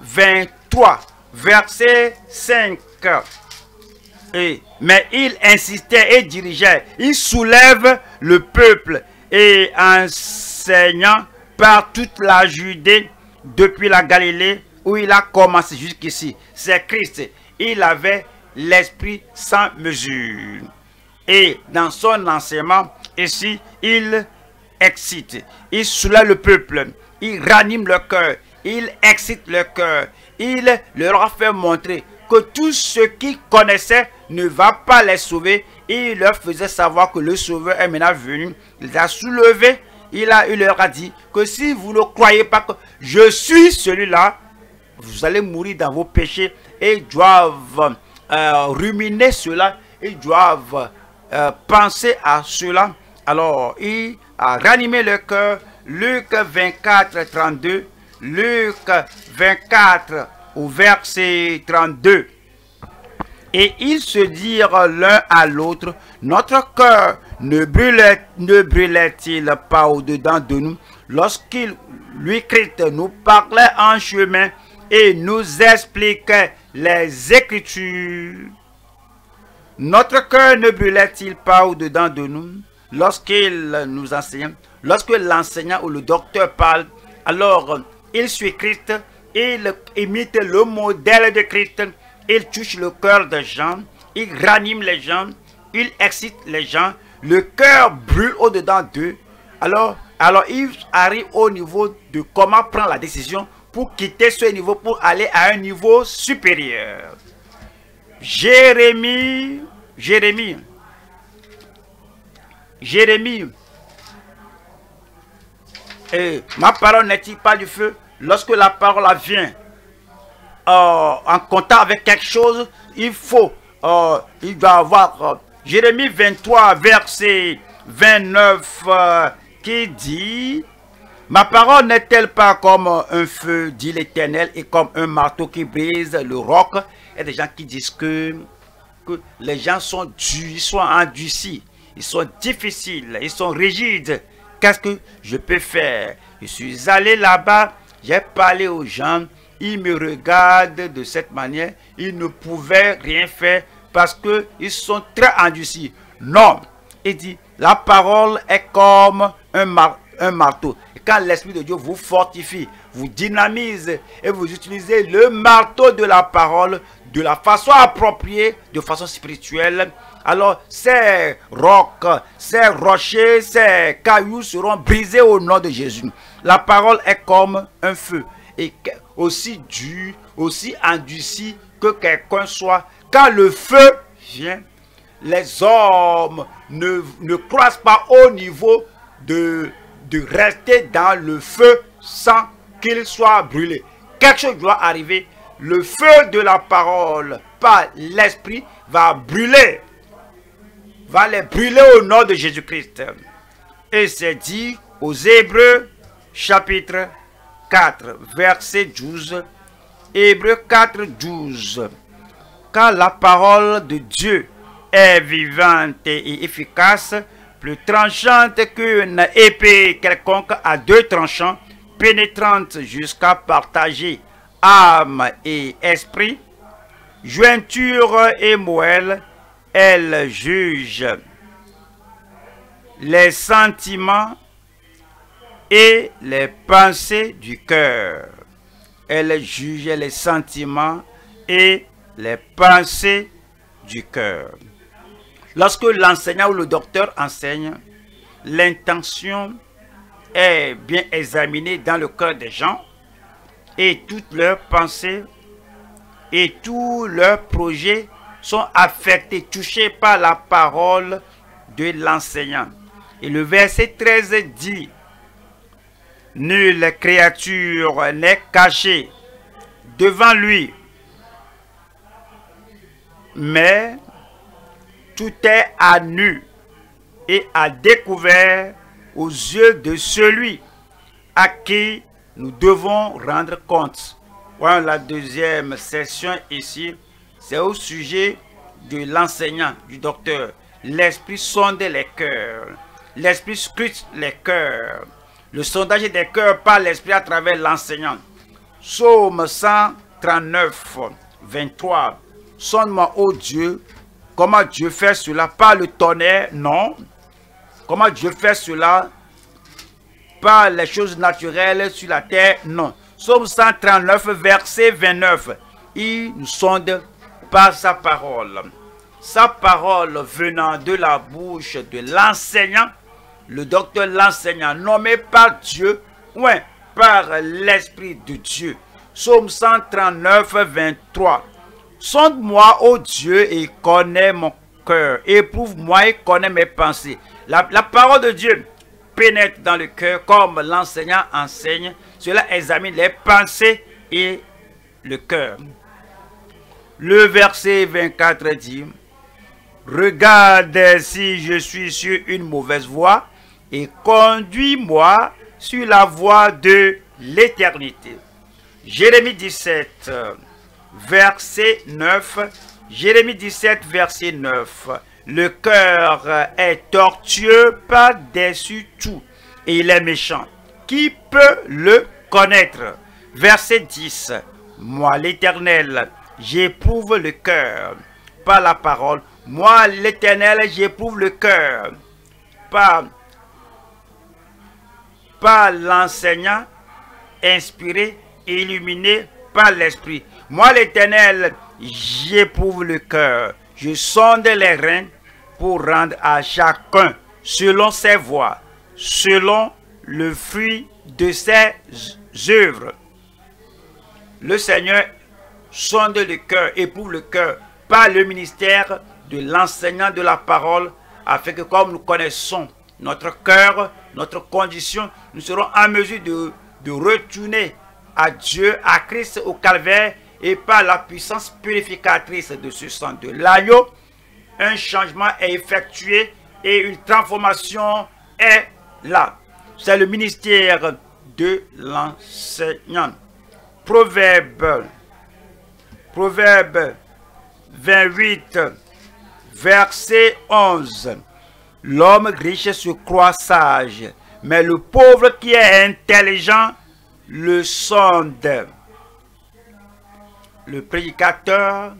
23, verset 5. Mais il insistait et dirigeait. Il soulève le peuple et enseignant par toute la Judée, depuis la Galilée où il a commencé jusqu'ici, c'est Christ. Il avait l'esprit sans mesure. Et dans son enseignement, ici, il excite, il soulève le peuple, il ranime le cœur, il excite le cœur, il leur a fait montrer que tous ceux qui connaissaient ne va pas les sauver. Il leur faisait savoir que le Sauveur est maintenant venu. Il les a soulevés. Il, a, leur a dit que si vous ne croyez pas que je suis celui-là, vous allez mourir dans vos péchés et ils doivent euh, ruminer cela, ils doivent euh, penser à cela. Alors, il a ranimé le cœur. Luc 24, 32. Luc 24 au verset 32. Et ils se dirent l'un à l'autre, notre cœur ne brûlait-il pas au-dedans de nous lorsqu'il, lui Christ, nous parlait en chemin et nous expliquait les Écritures? Notre cœur ne brûlait-il pas au-dedans de nous lorsqu'il nous enseigne Lorsque l'enseignant ou le docteur parle, alors il suit Christ, il imite le modèle de Christ, il touche le cœur des gens, il ranime les gens, il excite les gens, le cœur brûle au-dedans d'eux. Alors, alors il arrive au niveau de comment prendre la décision pour quitter ce niveau, pour aller à un niveau supérieur. Jérémie, Jérémie, Jérémie. Et ma parole n'est-il pas du feu Lorsque la parole vient? Euh, en contact avec quelque chose, il faut, euh, il doit avoir euh, Jérémie 23, verset 29, qui dit Ma parole n'est-elle pas comme un feu, dit l'Éternel, et comme un marteau qui brise le roc? Il y a des gens qui disent que, que les gens sont durs, ils sont endurcis, ils sont difficiles, ils sont rigides. qu'est-ce que je peux faire? Je suis allé là-bas, j'ai parlé aux gens, ils me regardent de cette manière, ils ne pouvaient rien faire parce qu'ils sont très endurcis. Non, il dit, la parole est comme un, marteau. Quand l'Esprit de Dieu vous fortifie, vous dynamise et vous utilisez le marteau de la parole de la façon appropriée, de façon spirituelle, alors ces rocs, ces rochers, ces cailloux seront brisés au nom de Jésus. La parole est comme un feu aussi dur, aussi endurci que quelqu'un soit. Quand le feu vient, les hommes ne, ne croissent pas au niveau de, de rester dans le feu sans qu'il soit brûlé. Quelque chose doit arriver. Le feu de la parole par l'esprit va brûler. Va les brûler au nom de Jésus-Christ. Et c'est dit aux Hébreux chapitre 4, verset 12. Hébreux 4, 12. Car la parole de Dieu est vivante et efficace, plus tranchante qu'une épée quelconque à deux tranchants, pénétrante jusqu'à partager âme et esprit, jointure et moelle, elle juge les sentiments et les pensées du cœur. Elle juge les sentiments et les pensées du cœur. Lorsque l'enseignant ou le docteur enseigne, l'intention est bien examinée dans le cœur des gens et toutes leurs pensées et tous leurs projets sont affectés, touchés par la parole de l'enseignant. Et le verset 13 dit, Nulle créature n'est cachée devant lui, mais tout est à nu et à découvert aux yeux de celui à qui nous devons rendre compte. Voilà la deuxième session ici, c'est au sujet de l'enseignant, du docteur. L'esprit sonde les cœurs. L'esprit scrute les cœurs. Le sondage des cœurs par l'esprit à travers l'enseignant. Psaume 139, 23. Sonne-moi, ô Dieu, comment Dieu fait cela? Par le tonnerre Non. Comment Dieu fait cela? Par les choses naturelles sur la terre Non. Psaume 139, verset 29. Il nous sonde par sa parole. Sa parole venant de la bouche de l'enseignant, le docteur l'enseignant, nommé par Dieu, ou par l'Esprit de Dieu. Psaume 139, 23. Sonde-moi, ô Dieu, et connais mon cœur. Éprouve-moi et connais mes pensées. La, la parole de Dieu pénètre dans le cœur comme l'enseignant enseigne. Cela examine les pensées et le cœur. Le verset 24 dit, Regarde si je suis sur une mauvaise voie et conduis-moi sur la voie de l'éternité. Jérémie 17, verset 9. Jérémie 17, verset 9. Le cœur est tortueux par-dessus tout et il est méchant. Qui peut le connaître? Verset 10. Moi, l'Éternel, j'éprouve le cœur par la parole. Moi, l'Éternel, j'éprouve le cœur par, par l'enseignant inspiré illuminé par l'Esprit. Moi, l'Éternel, j'éprouve le cœur. Je sonde les reins pour rendre à chacun selon ses voies, selon le fruit de ses œuvres. Le Seigneur sonde le cœur, éprouve le cœur par le ministère de l'enseignant de la parole, afin que comme nous connaissons notre cœur, notre condition, nous serons en mesure de, de retourner à Dieu, à Christ au calvaire, et par la puissance purificatrice de ce sang de l'agneau, un changement est effectué et une transformation est là. C'est le ministère de l'enseignant. Proverbe, Proverbe 28, verset 11. L'homme riche se croit sage, mais le pauvre qui est intelligent le sonde. Le prédicateur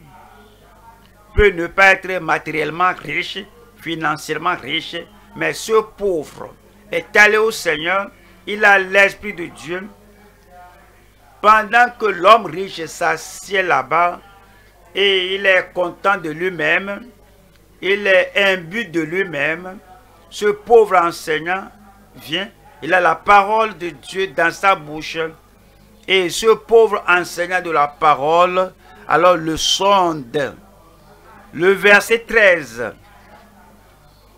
peut ne pas être matériellement riche, financièrement riche, mais ce pauvre est allé au Seigneur, il a l'Esprit de Dieu. Pendant que l'homme riche s'assied là-bas et il est content de lui-même, il est imbu de lui-même, ce pauvre enseignant vient, il a la parole de Dieu dans sa bouche. Et ce pauvre enseignant de la parole, alors le sonde. Le verset 13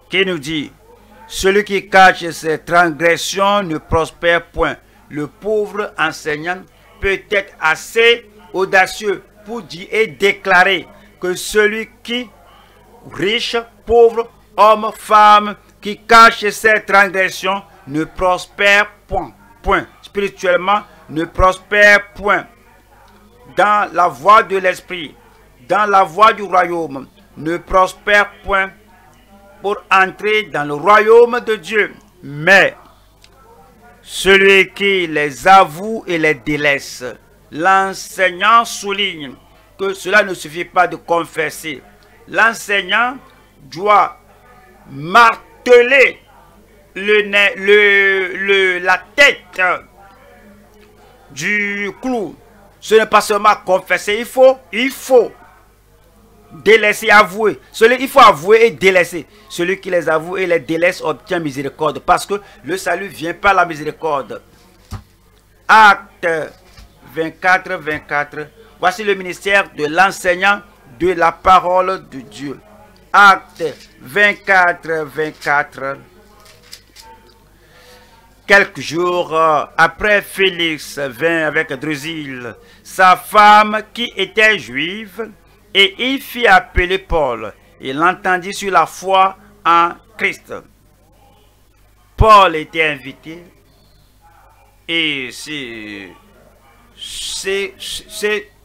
qui nous dit, celui qui cache ses transgressions ne prospère point. Le pauvre enseignant peut être assez audacieux pour dire et déclarer que celui qui, riche, pauvre, homme, femme, qui cache ses transgressions ne prospère point. Point. Spirituellement, ne prospère point. Dans la voie de l'esprit, dans la voie du royaume, ne prospère point pour entrer dans le royaume de Dieu. Mais celui qui les avoue et les délaisse, l'enseignant souligne que cela ne suffit pas de confesser. L'enseignant doit marteler le, le, la tête du clou. Ce n'est pas seulement confesser, il faut, il faut délaisser, avouer. Celui, il faut avouer et délaisser. Celui qui les avoue et les délaisse obtient miséricorde. Parce que le salut vient par la miséricorde. Acte 24, 24. Voici le ministère de l'enseignant la parole de Dieu. Acte 24, 24. Quelques jours euh, après, Félix vint avec Drusille, sa femme qui était juive, et il fit appeler Paul. Il l'entendit sur la foi en Christ. Paul était invité et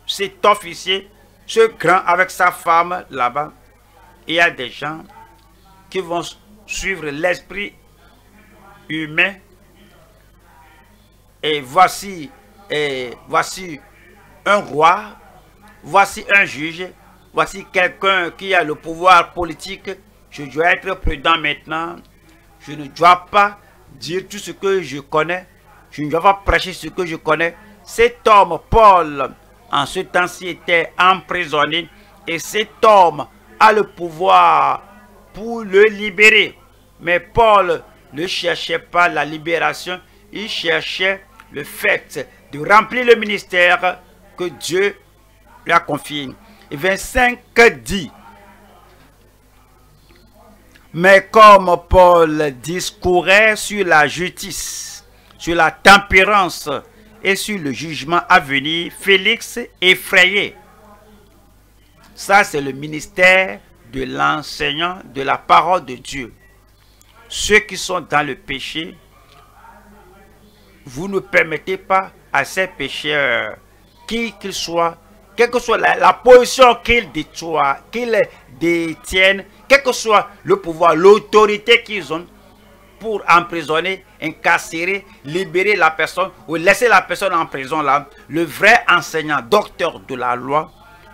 cet officier, ce grand avec sa femme là-bas, il y a des gens qui vont suivre l'esprit humain. Et voici, et voici un roi, voici un juge, voici quelqu'un qui a le pouvoir politique. Je dois être prudent maintenant. Je ne dois pas dire tout ce que je connais. Je ne dois pas prêcher ce que je connais. Cet homme, Paul, en ce temps-ci, était emprisonné. Et cet homme a le pouvoir pour le libérer. Mais Paul ne cherchait pas la libération, il cherchait le fait de remplir le ministère que Dieu lui a confié. Et 25 dit, mais comme Paul discourait sur la justice, sur la tempérance et sur le jugement à venir, Félix effrayé ça, c'est le ministère de l'enseignant de la parole de Dieu. Ceux qui sont dans le péché, vous ne permettez pas à ces pécheurs, qui qu'ils soient, quelle que soit la, position qu'ils qu'ils détiennent, quel que soit le pouvoir, l'autorité qu'ils ont, pour emprisonner, incarcérer, libérer la personne ou laisser la personne en prison là, le vrai enseignant, docteur de la loi,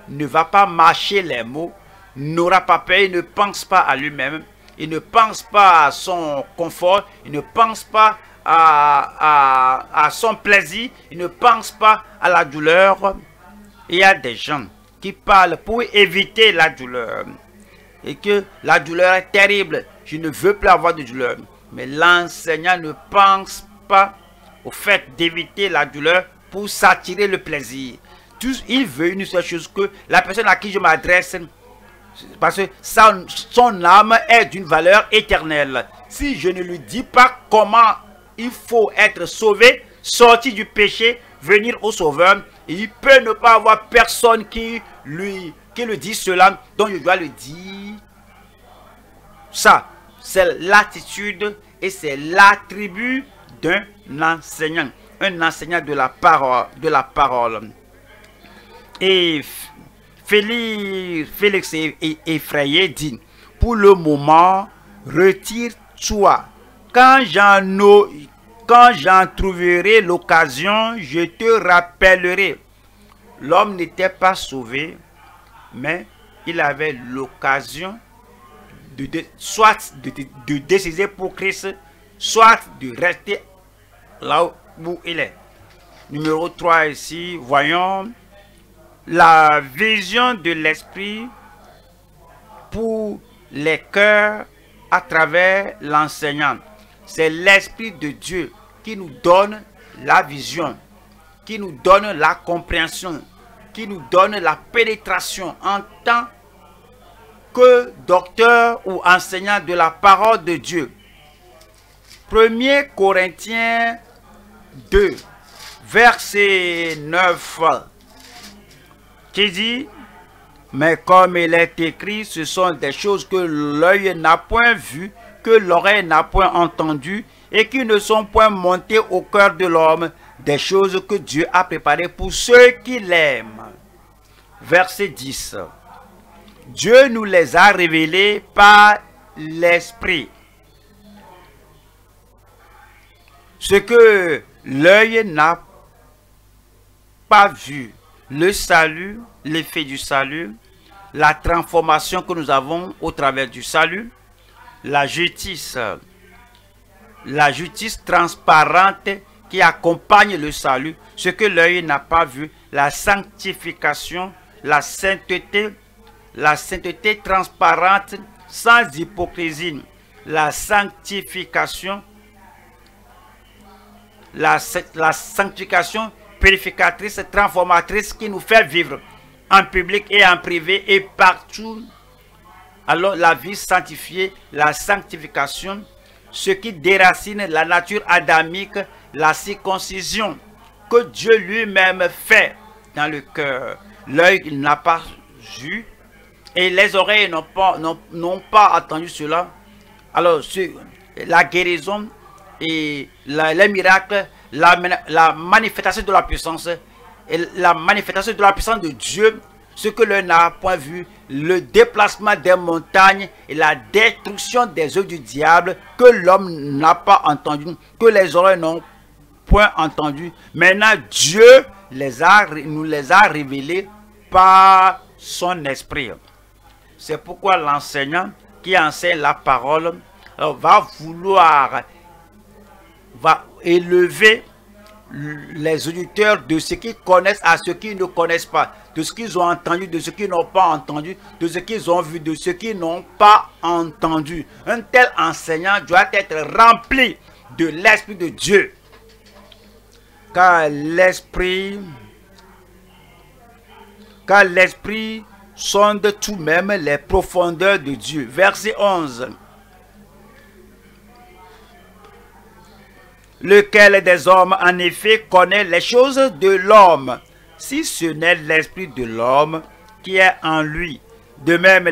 ne va pas marcher les mots, n'aura pas peur, il ne pense pas à lui-même, il ne pense pas à son confort, il ne pense pas à, à, son plaisir, il ne pense pas à la douleur. Il y a des gens qui parlent pour éviter la douleur. Et que la douleur est terrible. Je ne veux plus avoir de douleur. Mais l'enseignant ne pense pas au fait d'éviter la douleur pour s'attirer le plaisir il veut une seule chose que la personne à qui je m'adresse, parce que son âme est d'une valeur éternelle. Si je ne lui dis pas comment il faut être sauvé, sortir du péché, venir au sauveur, il peut ne pas avoir personne qui lui, qui lui dit cela, donc je dois le dire. Ça, c'est l'attitude et c'est l'attribut d'un enseignant, un enseignant de la parole. Et Félix, Félix effrayé dit, pour le moment, retire-toi, quand j'en trouverai l'occasion, je te rappellerai. L'homme n'était pas sauvé, mais il avait l'occasion soit de, de décider pour Christ, soit de rester là où il est. Numéro 3 ici, voyons la vision de l'esprit pour les cœurs à travers l'enseignant. C'est l'esprit de Dieu qui nous donne la vision, qui nous donne la compréhension, qui nous donne la pénétration en tant que docteur ou enseignant de la parole de Dieu. 1 Corinthiens 2, verset 9, qui dit, mais comme il est écrit, ce sont des choses que l'œil n'a point vues, que l'oreille n'a point entendues, et qui ne sont point montées au cœur de l'homme, des choses que Dieu a préparées pour ceux qui l'aiment. Verset 10. Dieu nous les a révélées par l'Esprit. Ce que l'œil n'a pas vu, le salut, l'effet du salut, la transformation que nous avons au travers du salut, la justice, la justice transparente qui accompagne le salut, ce que l'œil n'a pas vu, la sanctification, la sainteté, la sainteté transparente sans hypocrisie, la sanctification, la, la sanctification purificatrice, transformatrice qui nous fait vivre en public et en privé et partout. Alors la vie sanctifiée, la sanctification, ce qui déracine la nature adamique, la circoncision que Dieu lui-même fait dans le cœur. L'œil n'a pas vu et les oreilles n'ont pas, pas entendu cela. Alors, la guérison et les miracles, la, manifestation de la puissance, et la manifestation de la puissance de Dieu, ce que l'œil n'a point vu, le déplacement des montagnes et la destruction des œufs du diable que l'homme n'a pas entendu, que les oreilles n'ont point entendu. Maintenant, Dieu les a, nous les a révélés par son esprit. C'est pourquoi l'enseignant qui enseigne la parole euh, va vouloir va élever les auditeurs de ce qu'ils connaissent à ce qu'ils ne connaissent pas, de ce qu'ils ont entendu, de ce qu'ils n'ont pas entendu, de ce qu'ils ont vu, de ce qu'ils n'ont pas entendu. Un tel enseignant doit être rempli de l'Esprit de Dieu. Car l'Esprit, car l'Esprit sonde tout même les profondeurs de Dieu. Verset 11. lequel des hommes en effet connaît les choses de l'homme, si ce n'est l'esprit de l'homme qui est en lui. De même,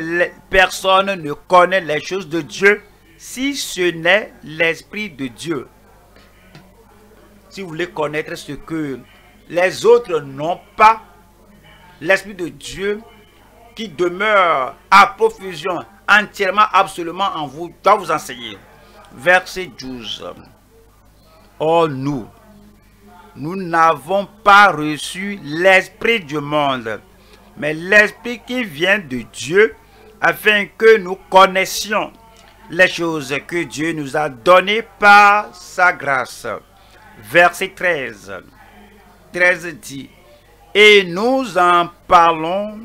personne ne connaît les choses de Dieu, si ce n'est l'esprit de Dieu. Si vous voulez connaître ce que les autres n'ont pas, l'esprit de Dieu qui demeure à profusion, entièrement, absolument en vous, doit vous enseigner. Verset 12. Or nous, nous n'avons pas reçu l'Esprit du monde, mais l'Esprit qui vient de Dieu, afin que nous connaissions les choses que Dieu nous a données par sa grâce. Verset 13. 13 dit, Et nous en parlons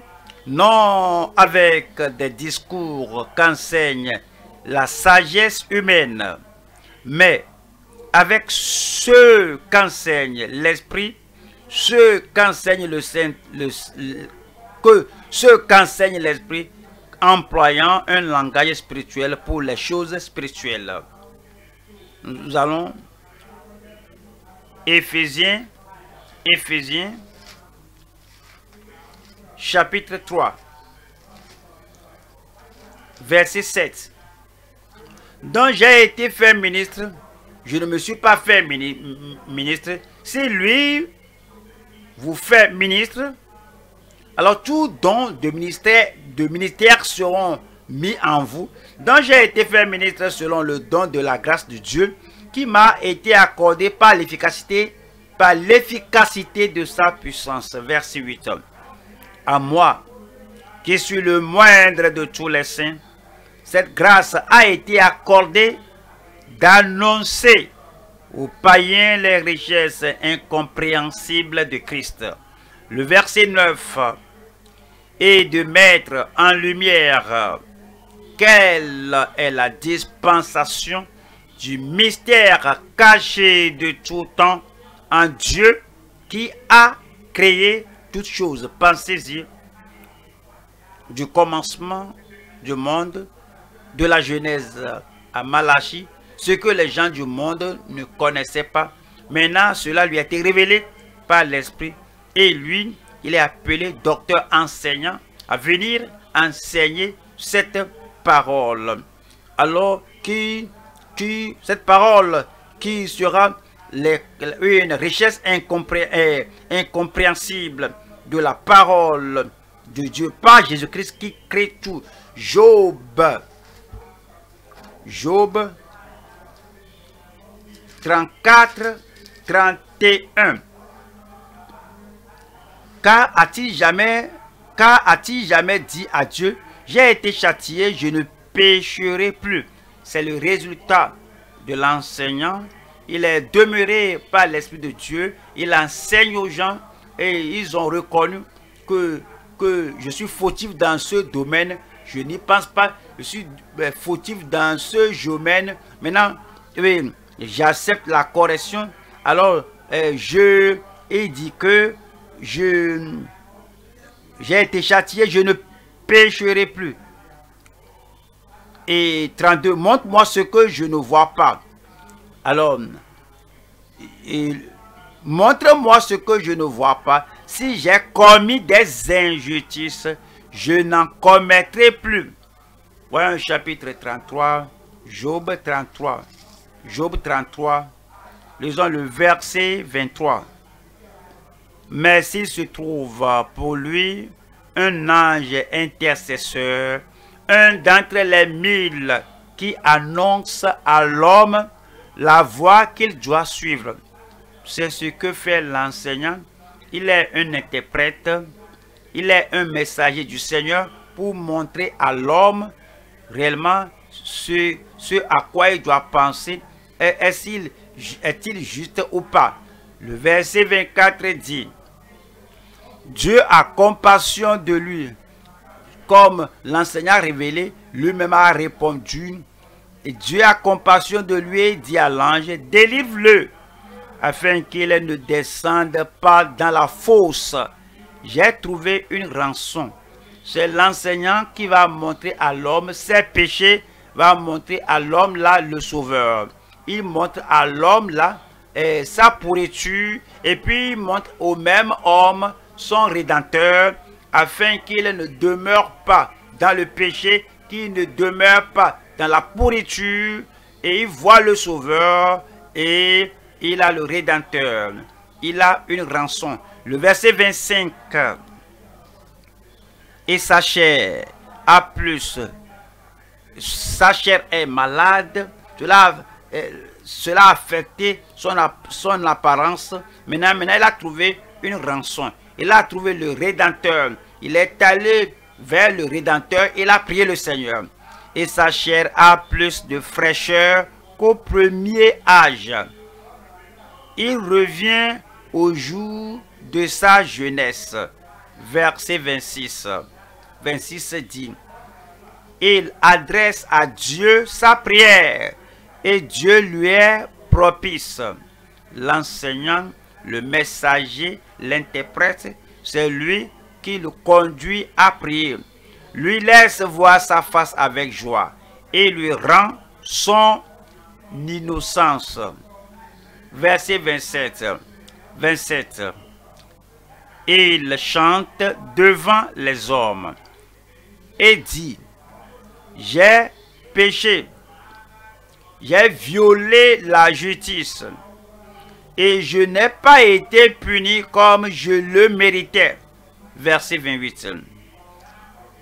non avec des discours qu'enseigne la sagesse humaine, mais avec ce qu'enseigne l'Esprit, ce qu'enseigne le Saint, que ce qu'enseigne l'Esprit, employant un langage spirituel pour les choses spirituelles. Nous allons Éphésiens, Éphésiens, chapitre 3, verset 7. dont j'ai été fait ministre je ne me suis pas fait ministre. Si lui vous fait ministre, alors tout don de ministère, de ministère seront mis en vous, dont j'ai été fait ministre selon le don de la grâce de Dieu, qui m'a été accordé par l'efficacité, par l'efficacité de sa puissance. Verset 8. À moi, qui suis le moindre de tous les saints, cette grâce a été accordée d'annoncer aux païens les richesses incompréhensibles de Christ. Le verset 9 et de mettre en lumière quelle est la dispensation du mystère caché de tout temps en Dieu qui a créé toutes choses. Pensez-y du commencement du monde, de la Genèse à Malachie, ce que les gens du monde ne connaissaient pas. Maintenant, cela lui a été révélé par l'Esprit. Et lui, il est appelé docteur enseignant à venir enseigner cette parole. Alors, qui, qui, cette parole qui sera une richesse euh, incompréhensible de la parole de Dieu par Jésus-Christ qui crée tout. Job. Job 34, 31. Car a-t-il jamais, car a-t-il jamais dit à Dieu, j'ai été châtié, je ne pécherai plus. C'est le résultat de l'enseignant. Il est demeuré par l'Esprit de Dieu. Il enseigne aux gens et ils ont reconnu que, que je suis fautif dans ce domaine. Je n'y pense pas. Je suis ben, fautif dans ce domaine. Maintenant, j'accepte la correction. Alors, euh, je ai dit que je j'ai été châtié, je ne pécherai plus. Et 32, montre-moi ce que je ne vois pas. Alors, montre-moi ce que je ne vois pas. Si j'ai commis des injustices, je n'en commettrai plus. Voilà chapitre 33, Job 33. Job 33, lisons le verset 23. Mais s'il se trouve pour lui un ange intercesseur, un d'entre les mille qui annonce à l'homme la voie qu'il doit suivre. C'est ce que fait l'enseignant. Il est un interprète, il est un messager du Seigneur pour montrer à l'homme réellement ce, à quoi il doit penser. Est-il est juste ou pas? Le verset 24 dit, Dieu a compassion de lui. Comme l'enseignant révélé, lui-même a répondu. Et Dieu a compassion de lui et dit à l'ange, délivre-le, afin qu'il ne descende pas dans la fosse. J'ai trouvé une rançon. C'est l'enseignant qui va montrer à l'homme ses péchés, va montrer à l'homme là le sauveur. Il montre à l'homme là eh, sa pourriture et puis il montre au même homme son Rédempteur, afin qu'il ne demeure pas dans le péché, qu'il ne demeure pas dans la pourriture, et il voit le Sauveur, et il a le Rédempteur. Il a une rançon. Le verset 25. Et sa chair a plus. Sa chair est malade. Cela, euh, a affecté son, son apparence. Maintenant, maintenant, il a trouvé une rançon il a trouvé le Rédempteur. Il est allé vers le Rédempteur, il a prié le Seigneur. Et sa chair a plus de fraîcheur qu'au premier âge. Il revient au jour de sa jeunesse. Verset 26. 26 dit, il adresse à Dieu sa prière et Dieu lui est propice. L'enseignant le messager, l'interprète, c'est lui qui le conduit à prier. Lui laisse voir sa face avec joie et lui rend son innocence. Verset 27. 27. Il chante devant les hommes et dit, j'ai péché, j'ai violé la justice et je n'ai pas été puni comme je le méritais. Verset 28.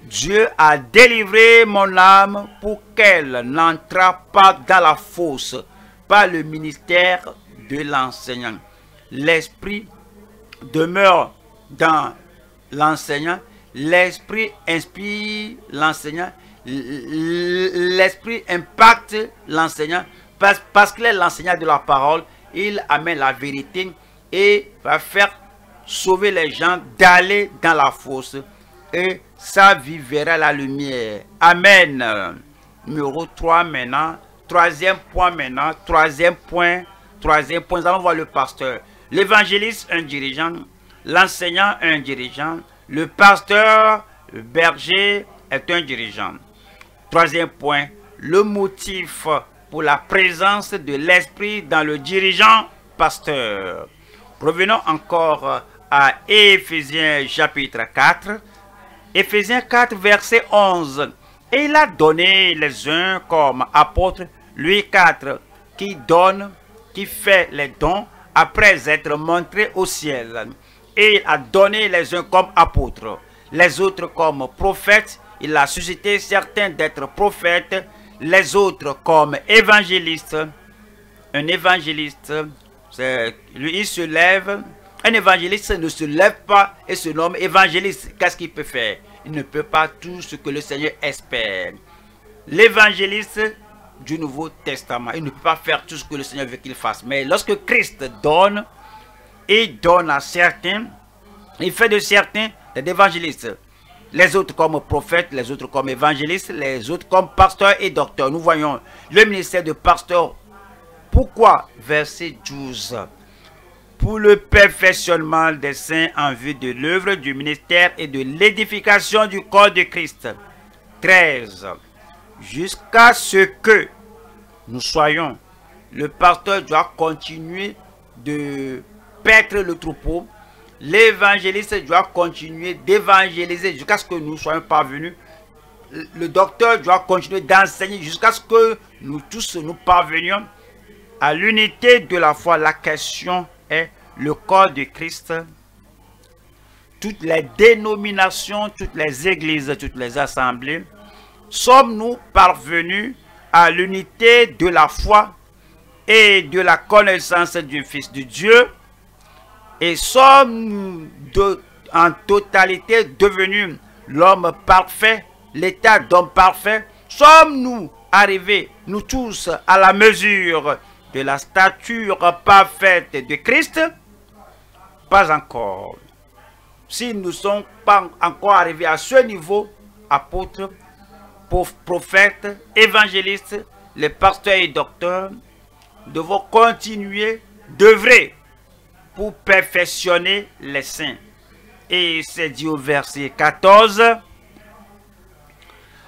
Dieu a délivré mon âme pour qu'elle n'entre pas dans la fosse par le ministère de l'enseignant. L'esprit demeure dans l'enseignant, l'esprit inspire l'enseignant, l'esprit impacte l'enseignant parce, parce qu'il est l'enseignant de la parole, il amène la vérité et va faire sauver les gens d'aller dans la fosse et sa vie verra la lumière. Amen. Numéro 3 maintenant. Troisième point maintenant. Troisième point. Troisième point. Nous allons voir le pasteur. L'évangéliste, un dirigeant. L'enseignant, un dirigeant. Le pasteur, le berger, est un dirigeant. Troisième point. Le motif pour la présence de l'esprit dans le dirigeant pasteur. Revenons encore à Éphésiens chapitre 4. Éphésiens 4, verset 11. Et il a donné les uns comme apôtres, lui 4, qui donne, qui fait les dons après être montré au ciel. Et il a donné les uns comme apôtres, les autres comme prophètes. Il a suscité certains d'être prophètes, les autres comme évangélistes. Un évangéliste, lui, il se lève un évangéliste ne se lève pas et se nomme évangéliste. Qu'est-ce qu'il peut faire? Il ne peut pas tout ce que le Seigneur espère. L'évangéliste du Nouveau Testament, il ne peut pas faire tout ce que le Seigneur veut qu'il fasse. Mais lorsque Christ donne, il donne à certains, il fait de certains des évangélistes. Les autres comme prophètes, les autres comme évangélistes, les autres comme pasteurs et docteurs. Nous voyons le ministère de pasteur. Pourquoi? Verset 12 pour le perfectionnement des saints en vue de l'œuvre du ministère et de l'édification du corps de Christ. 13. Jusqu'à ce que nous soyons, le pasteur doit continuer de paître le troupeau, l'évangéliste doit continuer d'évangéliser jusqu'à ce que nous soyons parvenus. Le docteur doit continuer d'enseigner jusqu'à ce que nous tous nous parvenions à l'unité de la foi. La question est le corps de Christ, toutes les dénominations, toutes les églises, toutes les assemblées, sommes-nous parvenus à l'unité de la foi et de la connaissance du Fils de Dieu? Et sommes-nous en totalité devenus l'homme parfait, l'état d'homme parfait? Sommes-nous arrivés, nous tous, à la mesure de la stature parfaite de Christ? Pas encore. Si nous ne sommes pas encore arrivés à ce niveau, apôtres, prophètes, évangélistes, les pasteurs et docteurs, devons continuer d'œuvrer pour perfectionner les saints. Et c'est dit au verset 14,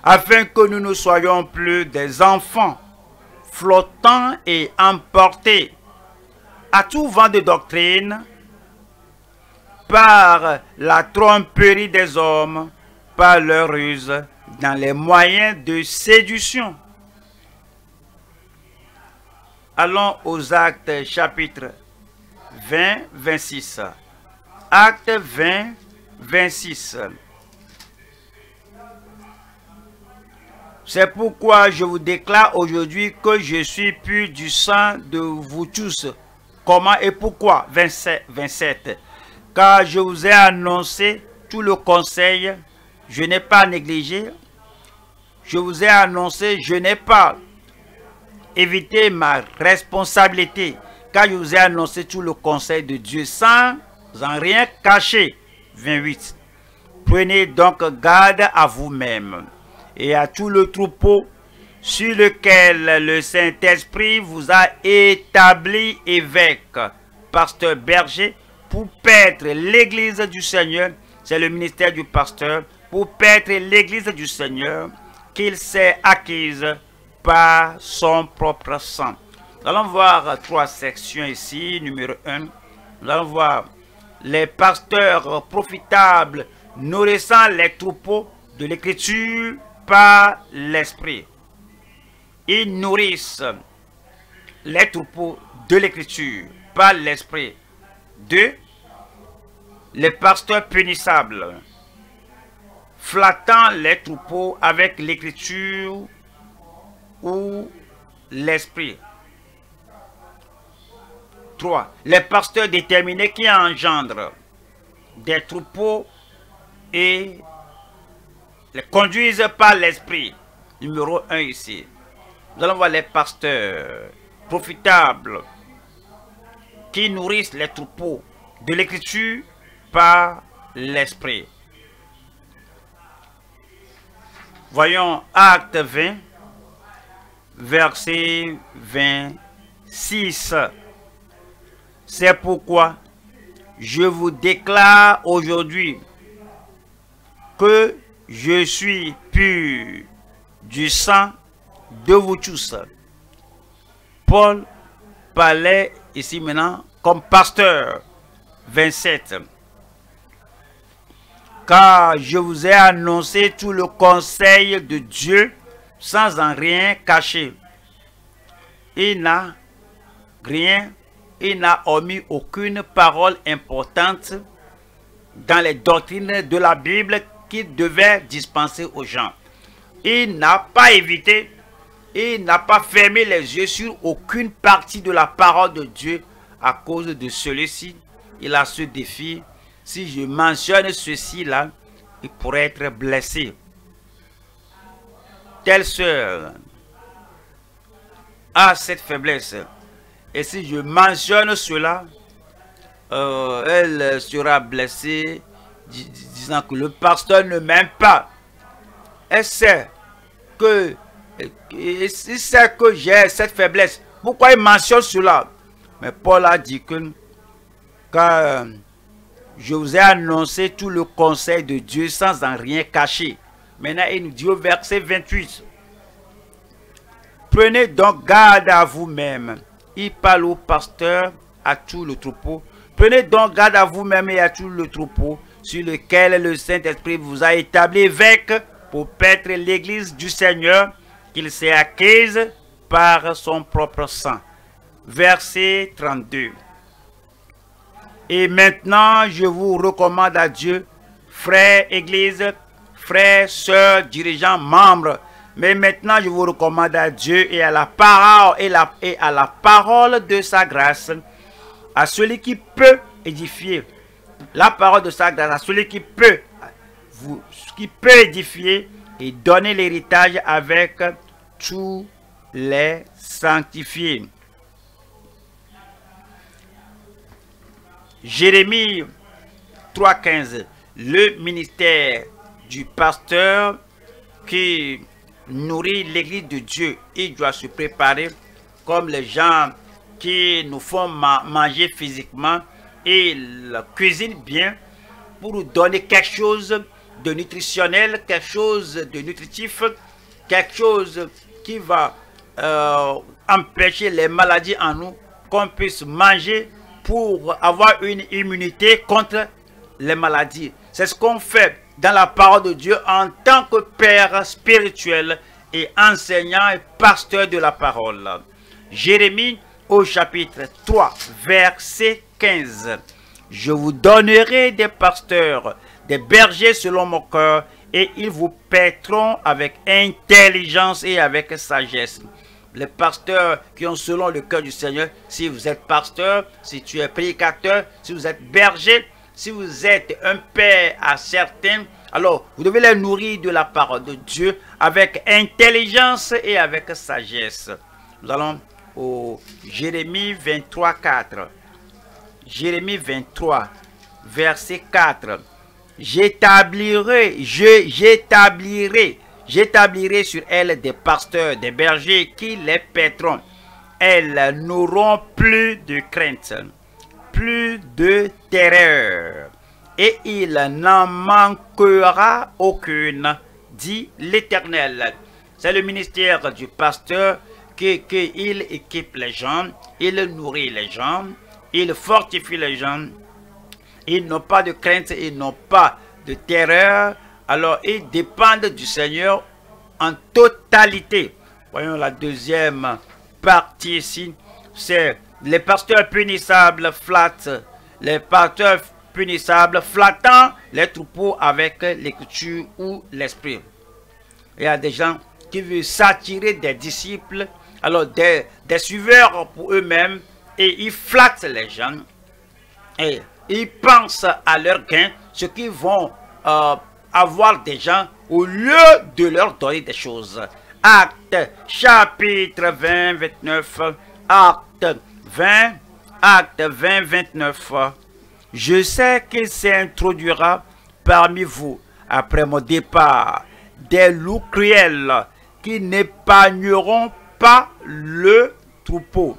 afin que nous ne soyons plus des enfants flottants et emportés à tout vent de doctrine par la tromperie des hommes, par leur ruse, dans les moyens de séduction. Allons aux actes chapitre 20, 26. Acte 20, 26. C'est pourquoi je vous déclare aujourd'hui que je suis pur du sang de vous tous. Comment et pourquoi? 27, 27. Car je vous ai annoncé tout le conseil, je n'ai pas négligé. Je vous ai annoncé, je n'ai pas évité ma responsabilité, car je vous ai annoncé tout le conseil de Dieu sans en rien cacher. 28. Prenez donc garde à vous-même et à tout le troupeau sur lequel le Saint-Esprit vous a établi évêque, pasteur berger, pour paître l'église du Seigneur. C'est le ministère du pasteur, pour paître l'église du Seigneur qu'il s'est acquise par son propre sang. Nous allons voir trois sections ici. Numéro 1, nous allons voir les pasteurs profitables nourrissant les troupeaux de l'écriture par l'Esprit. Ils nourrissent les troupeaux de l'Écriture par l'Esprit. Deux, les pasteurs punissables flattant les troupeaux avec l'écriture ou l'esprit. 3. Les pasteurs déterminés qui engendrent des troupeaux et les conduisent par l'esprit. Numéro 1 ici. Nous allons voir les pasteurs profitables qui nourrissent les troupeaux de l'écriture par l'esprit. Voyons Acte 20, verset 26. C'est pourquoi je vous déclare aujourd'hui que je suis pur du sang de vous tous. Paul parlait ici maintenant comme pasteur. 27. Car je vous ai annoncé tout le conseil de Dieu sans en rien cacher. Il n'a rien, il n'a omis aucune parole importante dans les doctrines de la Bible qu'il devait dispenser aux gens. Il n'a pas évité, il n'a pas fermé les yeux sur aucune partie de la parole de Dieu à cause de celui-ci. Il a ce défi. Si je mentionne ceci là, il pourrait être blessé. Telle sœur a cette faiblesse. Et si je mentionne cela, euh, elle sera blessée, disant que le pasteur ne m'aime pas. Elle sait que, il sait que j'ai cette faiblesse. Pourquoi il mentionne cela? Mais Paul a dit que car je vous ai annoncé tout le conseil de Dieu sans en rien cacher. Maintenant, il nous dit au verset 28. Prenez donc garde à vous-même. Il parle au pasteur, à tout le troupeau. Prenez donc garde à vous-même et à tout le troupeau sur lequel le Saint-Esprit vous a établi évêque pour paître l'église du Seigneur qu'il s'est acquise par son propre sang. Verset 32. Et maintenant, je vous recommande à Dieu, frères, église, frères, sœurs, dirigeants, membres. Mais maintenant, je vous recommande à Dieu et à la parole et, la, et à la parole de sa grâce, à celui qui peut édifier. La parole de sa grâce, à celui qui peut, vous, qui peut édifier et donner l'héritage avec tous les sanctifiés. Jérémie 3.15, le ministère du pasteur qui nourrit l'église de Dieu, il doit se préparer comme les gens qui nous font manger physiquement. Et la cuisine bien pour nous donner quelque chose de nutritionnel, quelque chose de nutritif, quelque chose qui va euh, empêcher les maladies en nous, qu'on puisse manger pour avoir une immunité contre les maladies. C'est ce qu'on fait dans la parole de Dieu en tant que père spirituel et enseignant et pasteur de la parole. Jérémie au chapitre 3, verset 15. Je vous donnerai des pasteurs, des bergers selon mon cœur, et ils vous paîtront avec intelligence et avec sagesse les pasteurs qui ont selon le cœur du Seigneur, si vous êtes pasteur, si tu es prédicateur, si vous êtes berger, si vous êtes un père à certains, alors vous devez les nourrir de la parole de Dieu avec intelligence et avec sagesse. Nous allons au Jérémie 23, 4. Jérémie 23, verset 4. J'établirai, je, j'établirai J'établirai sur elles des pasteurs, des bergers qui les paîtront. Elles n'auront plus de crainte, plus de terreur, et il n'en manquera aucune, dit l'Éternel. C'est le ministère du pasteur qui, il équipe les gens, il nourrit les gens, il fortifie les gens. Ils n'ont pas de crainte, ils n'ont pas de terreur, alors ils dépendent du Seigneur en totalité. Voyons la deuxième partie ici. C'est les pasteurs punissables flattent. Les pasteurs impénissables, flattant les troupeaux avec l'écriture ou l'esprit. Il y a des gens qui veulent s'attirer des disciples, alors des, des suiveurs pour eux-mêmes, et ils flattent les gens. Et ils pensent à leur gain, ce qu'ils vont euh, avoir des gens au lieu de leur donner des choses. Acte chapitre 20, 29. Acte 20, acte 20, 29. Je sais qu'il s'introduira parmi vous, après mon départ, des loups cruels qui n'épargneront pas le troupeau.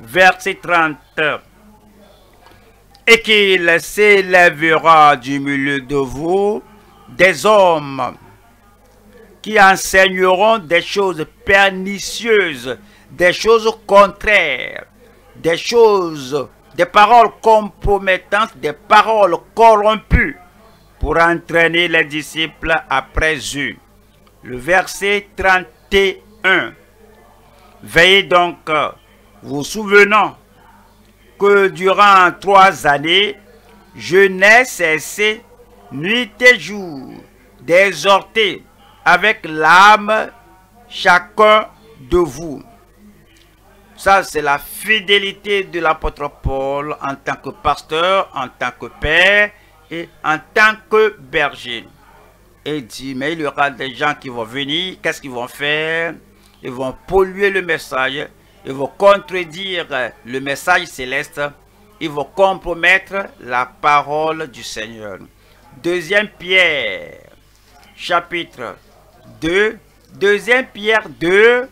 Verset 30 et qu'il s'élèvera du milieu de vous des hommes qui enseigneront des choses pernicieuses, des choses contraires, des choses, des paroles compromettantes, des paroles corrompues pour entraîner les disciples après eux. Le verset 31. Veillez donc, vous souvenant que durant trois années, je n'ai cessé nuit et jour d'exhorter avec l'âme chacun de vous. Ça, c'est la fidélité de l'apôtre Paul en tant que pasteur, en tant que père et en tant que berger. Et il dit, mais il y aura des gens qui vont venir, qu'est-ce qu'ils vont faire? Ils vont polluer le message, ils vont contredire le message céleste, ils vont compromettre la parole du Seigneur. Deuxième Pierre, chapitre 2, deuxième Pierre 2,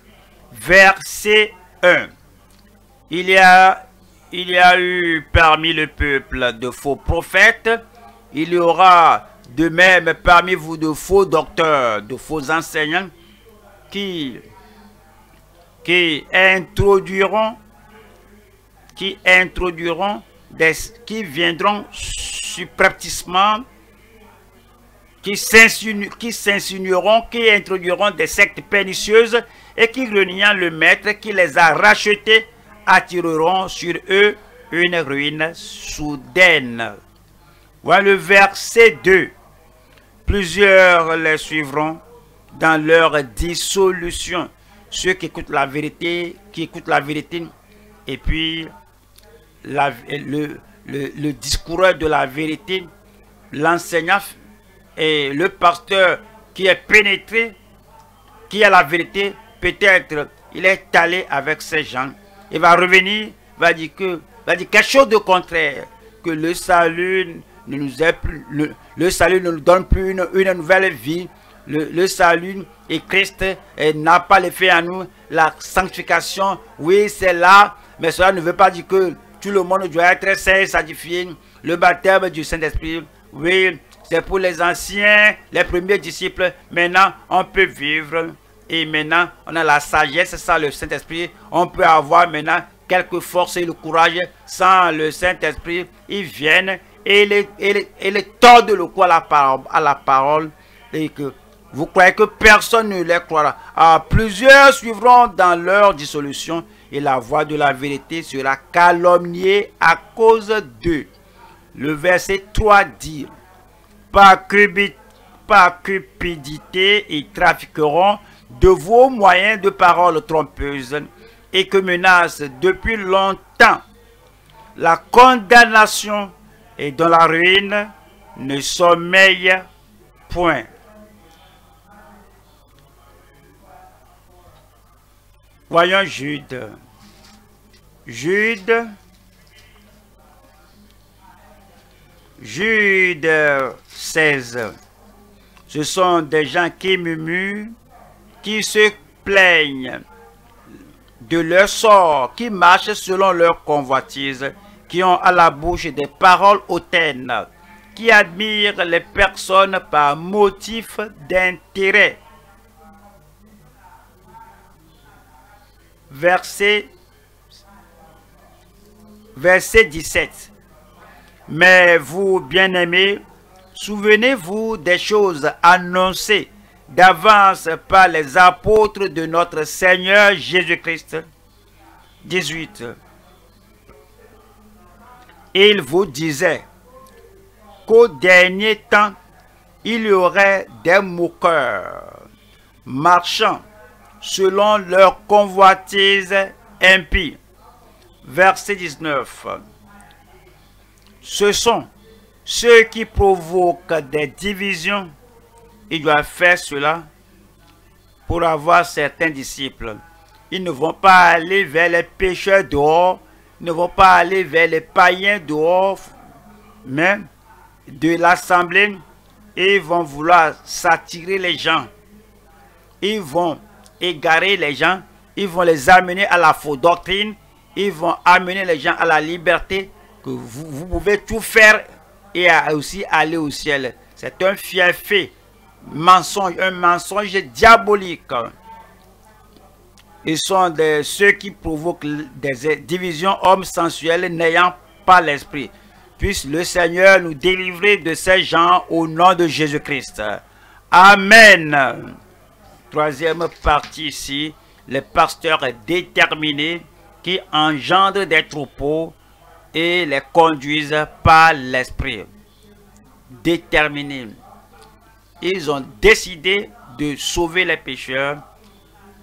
verset 1. Il y a, eu parmi le peuple de faux prophètes, il y aura de même parmi vous de faux docteurs, de faux enseignants qui qui introduiront, qui introduiront, des, qui viendront subrepticement, qui s'insinueront, qui introduiront des sectes pernicieuses et qui, reniant le maître qui les a rachetés, attireront sur eux une ruine soudaine. Voilà le verset 2. Plusieurs les suivront dans leur dissolution ceux qui écoutent la vérité, qui écoutent la vérité, et puis le, le, discours de la vérité, l'enseignant et le pasteur qui est pénétré, qui a la vérité, peut-être il est allé avec ces gens. Il va revenir, va dire que va dire quelque chose de contraire, que le salut ne nous est plus, le, salut ne nous donne plus une, nouvelle vie, le, salut et Christ n'a pas l'effet à nous. La sanctification, oui, c'est là, mais cela ne veut pas dire que tout le monde doit être saint sanctifié. Le baptême du Saint-Esprit, oui, pour les anciens, les premiers disciples. Maintenant, on peut vivre. Et maintenant, on a la sagesse, ça le Saint-Esprit. On peut avoir maintenant quelques forces et le courage sans le Saint-Esprit. Ils viennent et les, et les, tordent le cou à la, à la parole. Et que vous croyez que personne ne les croira. Ah, plusieurs suivront dans leur dissolution et la voix de la vérité sera calomniée à cause d'eux. Le verset 3 dit, par, cupidité, ils trafiqueront de vos moyens de paroles trompeuses et que menace depuis longtemps la condamnation et dans la ruine ne sommeille point. Voyons Jude. Jude. Jude 16. Ce sont des gens qui murmurent, qui se plaignent de leur sort, qui marchent selon leur convoitise, qui ont à la bouche des paroles hautaines, qui admirent les personnes par motif d'intérêt, verset, verset 17. Mais vous, bien-aimés, souvenez-vous des choses annoncées d'avance par les apôtres de notre Seigneur Jésus-Christ. 18. Il vous disait qu'au dernier temps, il y aurait des moqueurs, marchant selon leur convoitise impie. Verset 19. Ce sont ceux qui provoquent des divisions. Ils doivent faire cela pour avoir certains disciples. Ils ne vont pas aller vers les pécheurs dehors, ils ne vont pas aller vers les païens dehors, mais de l'assemblée, ils vont vouloir s'attirer les gens. Ils vont égarer les gens, ils vont les amener à la fausse doctrine, ils vont amener les gens à la liberté, que vous, pouvez tout faire et aussi aller au ciel. C'est un fier fait, mensonge, un mensonge diabolique. Ils sont ceux qui provoquent des divisions hommes sensuels n'ayant pas l'esprit. Puisse le Seigneur nous délivrer de ces gens au nom de Jésus-Christ. Amen. Troisième partie ici, les pasteurs déterminés qui engendrent des troupeaux et les conduisent par l'esprit. Déterminés. Ils ont décidé de sauver les pécheurs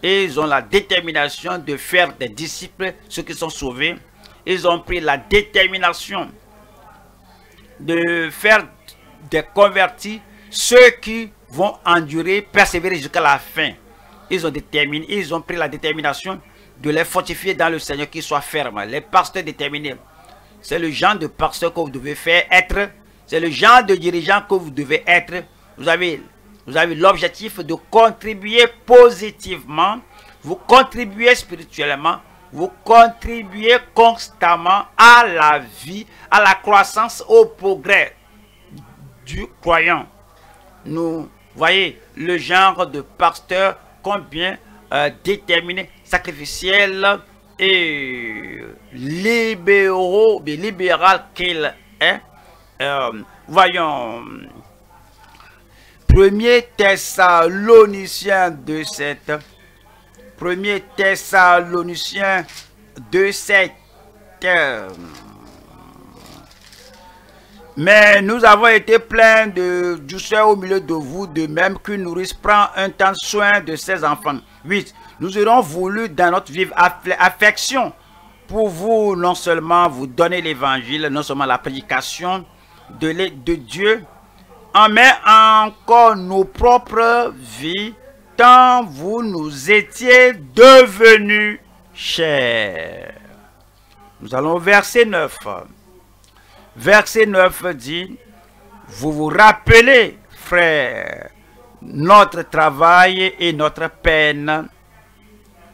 et ils ont la détermination de faire des disciples, ceux qui sont sauvés. Ils ont pris la détermination de faire des convertis, ceux qui vont endurer, persévérer jusqu'à la fin. Ils ont déterminé, ils ont pris la détermination de les fortifier dans le Seigneur, qu'ils soient fermes. Les pasteurs déterminés. C'est le genre de pasteur que vous devez faire être. C'est le genre de dirigeant que vous devez être. Vous avez, l'objectif de contribuer positivement. Vous contribuez spirituellement. Vous contribuez constamment à la vie, à la croissance, au progrès du croyant. Nous voyez le genre de pasteur combien euh, déterminé, sacrificiel et libéraux, libéral qu'il est. Euh, voyons, premier Thessaloniciens de 7. Premier Thessaloniciens de 7. Mais nous avons été pleins de douceur au milieu de vous, de même qu'une nourrice prend un temps soin de ses enfants. 8. Nous aurons voulu dans notre vive affection pour vous non seulement vous donner l'évangile, non seulement la prédication de, Dieu, mais encore nos propres vies, tant vous nous étiez devenus chers. Nous allons au verset 9. Verset 9 dit, vous vous rappelez, frères, notre travail et notre peine,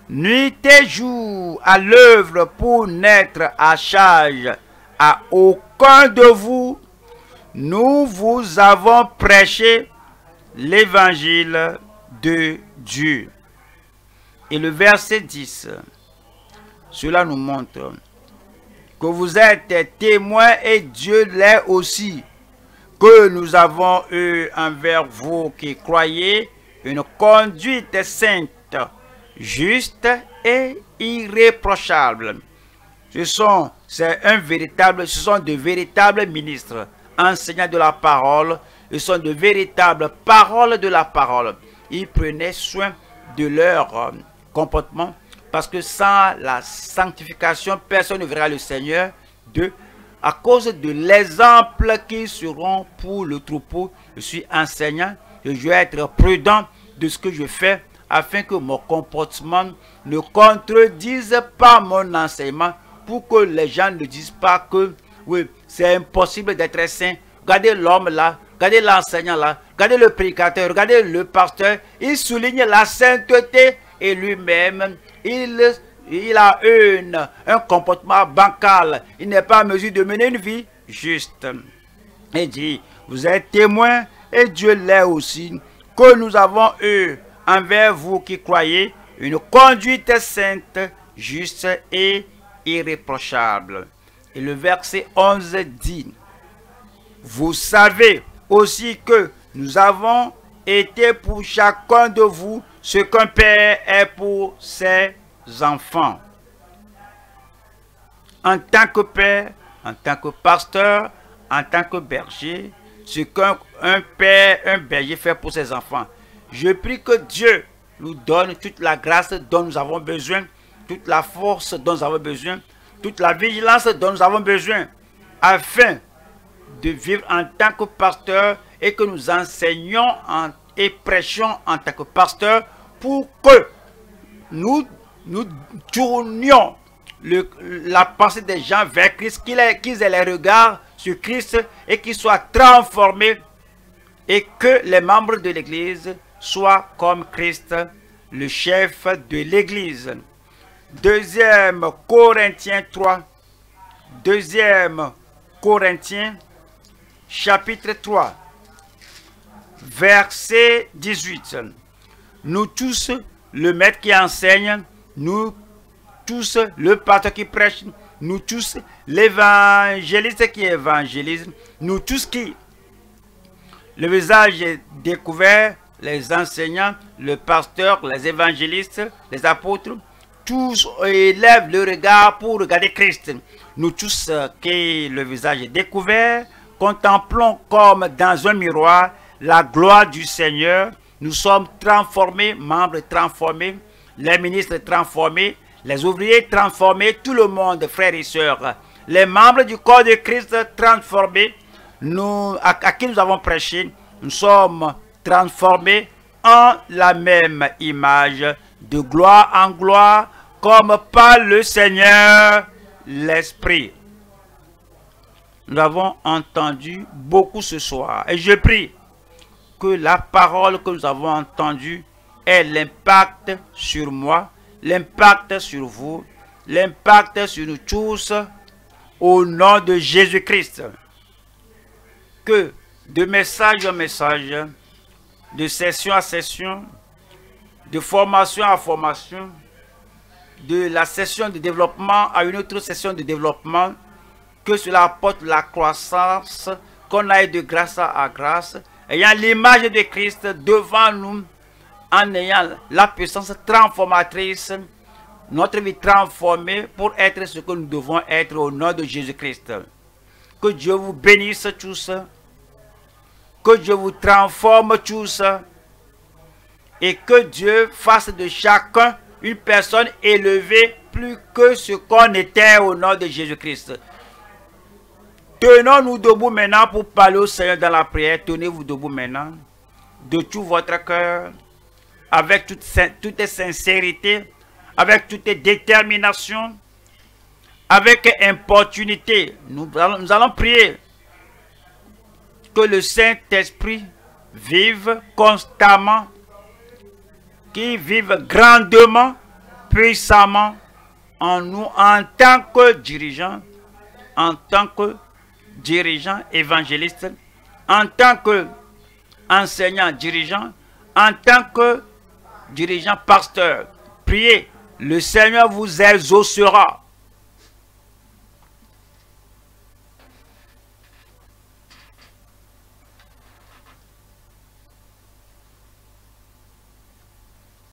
nuit et jour à l'œuvre pour n'être à charge à aucun de vous, nous vous avons prêché l'évangile de Dieu. Et le verset 10, cela nous montre que vous êtes témoins et Dieu l'est aussi, que nous avons eu envers vous qui croyez une conduite sainte, juste et irréprochable. Ce sont, c'est un véritable, ce sont de véritables ministres, enseignants de la parole, ce sont de véritables paroles de la parole. Ils prenaient soin de leur euh, comportement parce que sans la sanctification, personne ne verra le Seigneur. De, à cause de l'exemple qui seront pour le troupeau, je suis enseignant, je vais être prudent de ce que je fais afin que mon comportement ne contredise pas mon enseignement pour que les gens ne disent pas que oui, c'est impossible d'être saint. Regardez l'homme là, regardez l'enseignant là, regardez le prédicateur, regardez le pasteur. Il souligne la sainteté et lui-même, il, a un comportement bancal. Il n'est pas en mesure de mener une vie juste. Il dit, vous êtes témoins, et Dieu l'est aussi, que nous avons eu envers vous qui croyez une conduite sainte, juste et irréprochable. Et le verset 11 dit, vous savez aussi que nous avons été pour chacun de vous ce qu'un père est pour ses enfants. En tant que père, en tant que pasteur, en tant que berger ce qu'un père, un berger fait pour ses enfants. Je prie que Dieu nous donne toute la grâce dont nous avons besoin, toute la force dont nous avons besoin, toute la vigilance dont nous avons besoin, afin de vivre en tant que pasteur et que nous enseignons et prêchions en tant que pasteur pour que nous, nous tournions la pensée des gens vers Christ, qu'ils aient les regards sur Christ et qu'ils soient transformés et que les membres de l'Église soient comme Christ, le chef de l'Église. Deuxième Corinthiens 3. Deuxième Corinthiens chapitre 3. Verset 18. Nous tous, le maître qui enseigne, nous tous, le pasteur qui prêche, nous tous, l'évangéliste qui évangélise, nous tous qui, le visage est découvert, les enseignants, le pasteur, les évangélistes, les apôtres, tous élèvent le regard pour regarder Christ. Nous tous euh, qui le visage est découvert, contemplons comme dans un miroir la gloire du Seigneur. Nous sommes transformés, membres transformés, les ministres transformés, les ouvriers transformés, tout le monde, frères et sœurs, les membres du corps de Christ transformés, nous, à, qui nous avons prêché, nous sommes transformés en la même image, de gloire en gloire, comme par le Seigneur l'Esprit. Nous avons entendu beaucoup ce soir et je prie que la parole que nous avons entendue ait l'impact sur moi, l'impact sur vous, l'impact sur nous tous, au nom de Jésus-Christ. Que de message en message, de session à session, de formation à formation, de la session de développement à une autre session de développement, que cela apporte la croissance, qu'on aille de grâce à grâce, ayant l'image de Christ devant nous, en ayant la puissance transformatrice, notre vie transformée pour être ce que nous devons être au nom de Jésus-Christ. Que Dieu vous bénisse tous. Que Dieu vous transforme tous. Et que Dieu fasse de chacun une personne élevée plus que ce qu'on était au nom de Jésus-Christ. Tenons-nous debout maintenant pour parler au Seigneur dans la prière. Tenez-vous debout maintenant. De tout votre cœur avec toute, sincérité, avec toute détermination, avec importunité. Nous allons prier le Saint-Esprit vive constamment, qu'il vive grandement, puissamment en nous en tant que dirigeants, en tant que dirigeants évangélistes, en tant que enseignants dirigeants, en tant que dirigeant pasteur, priez, le Seigneur vous exaucera.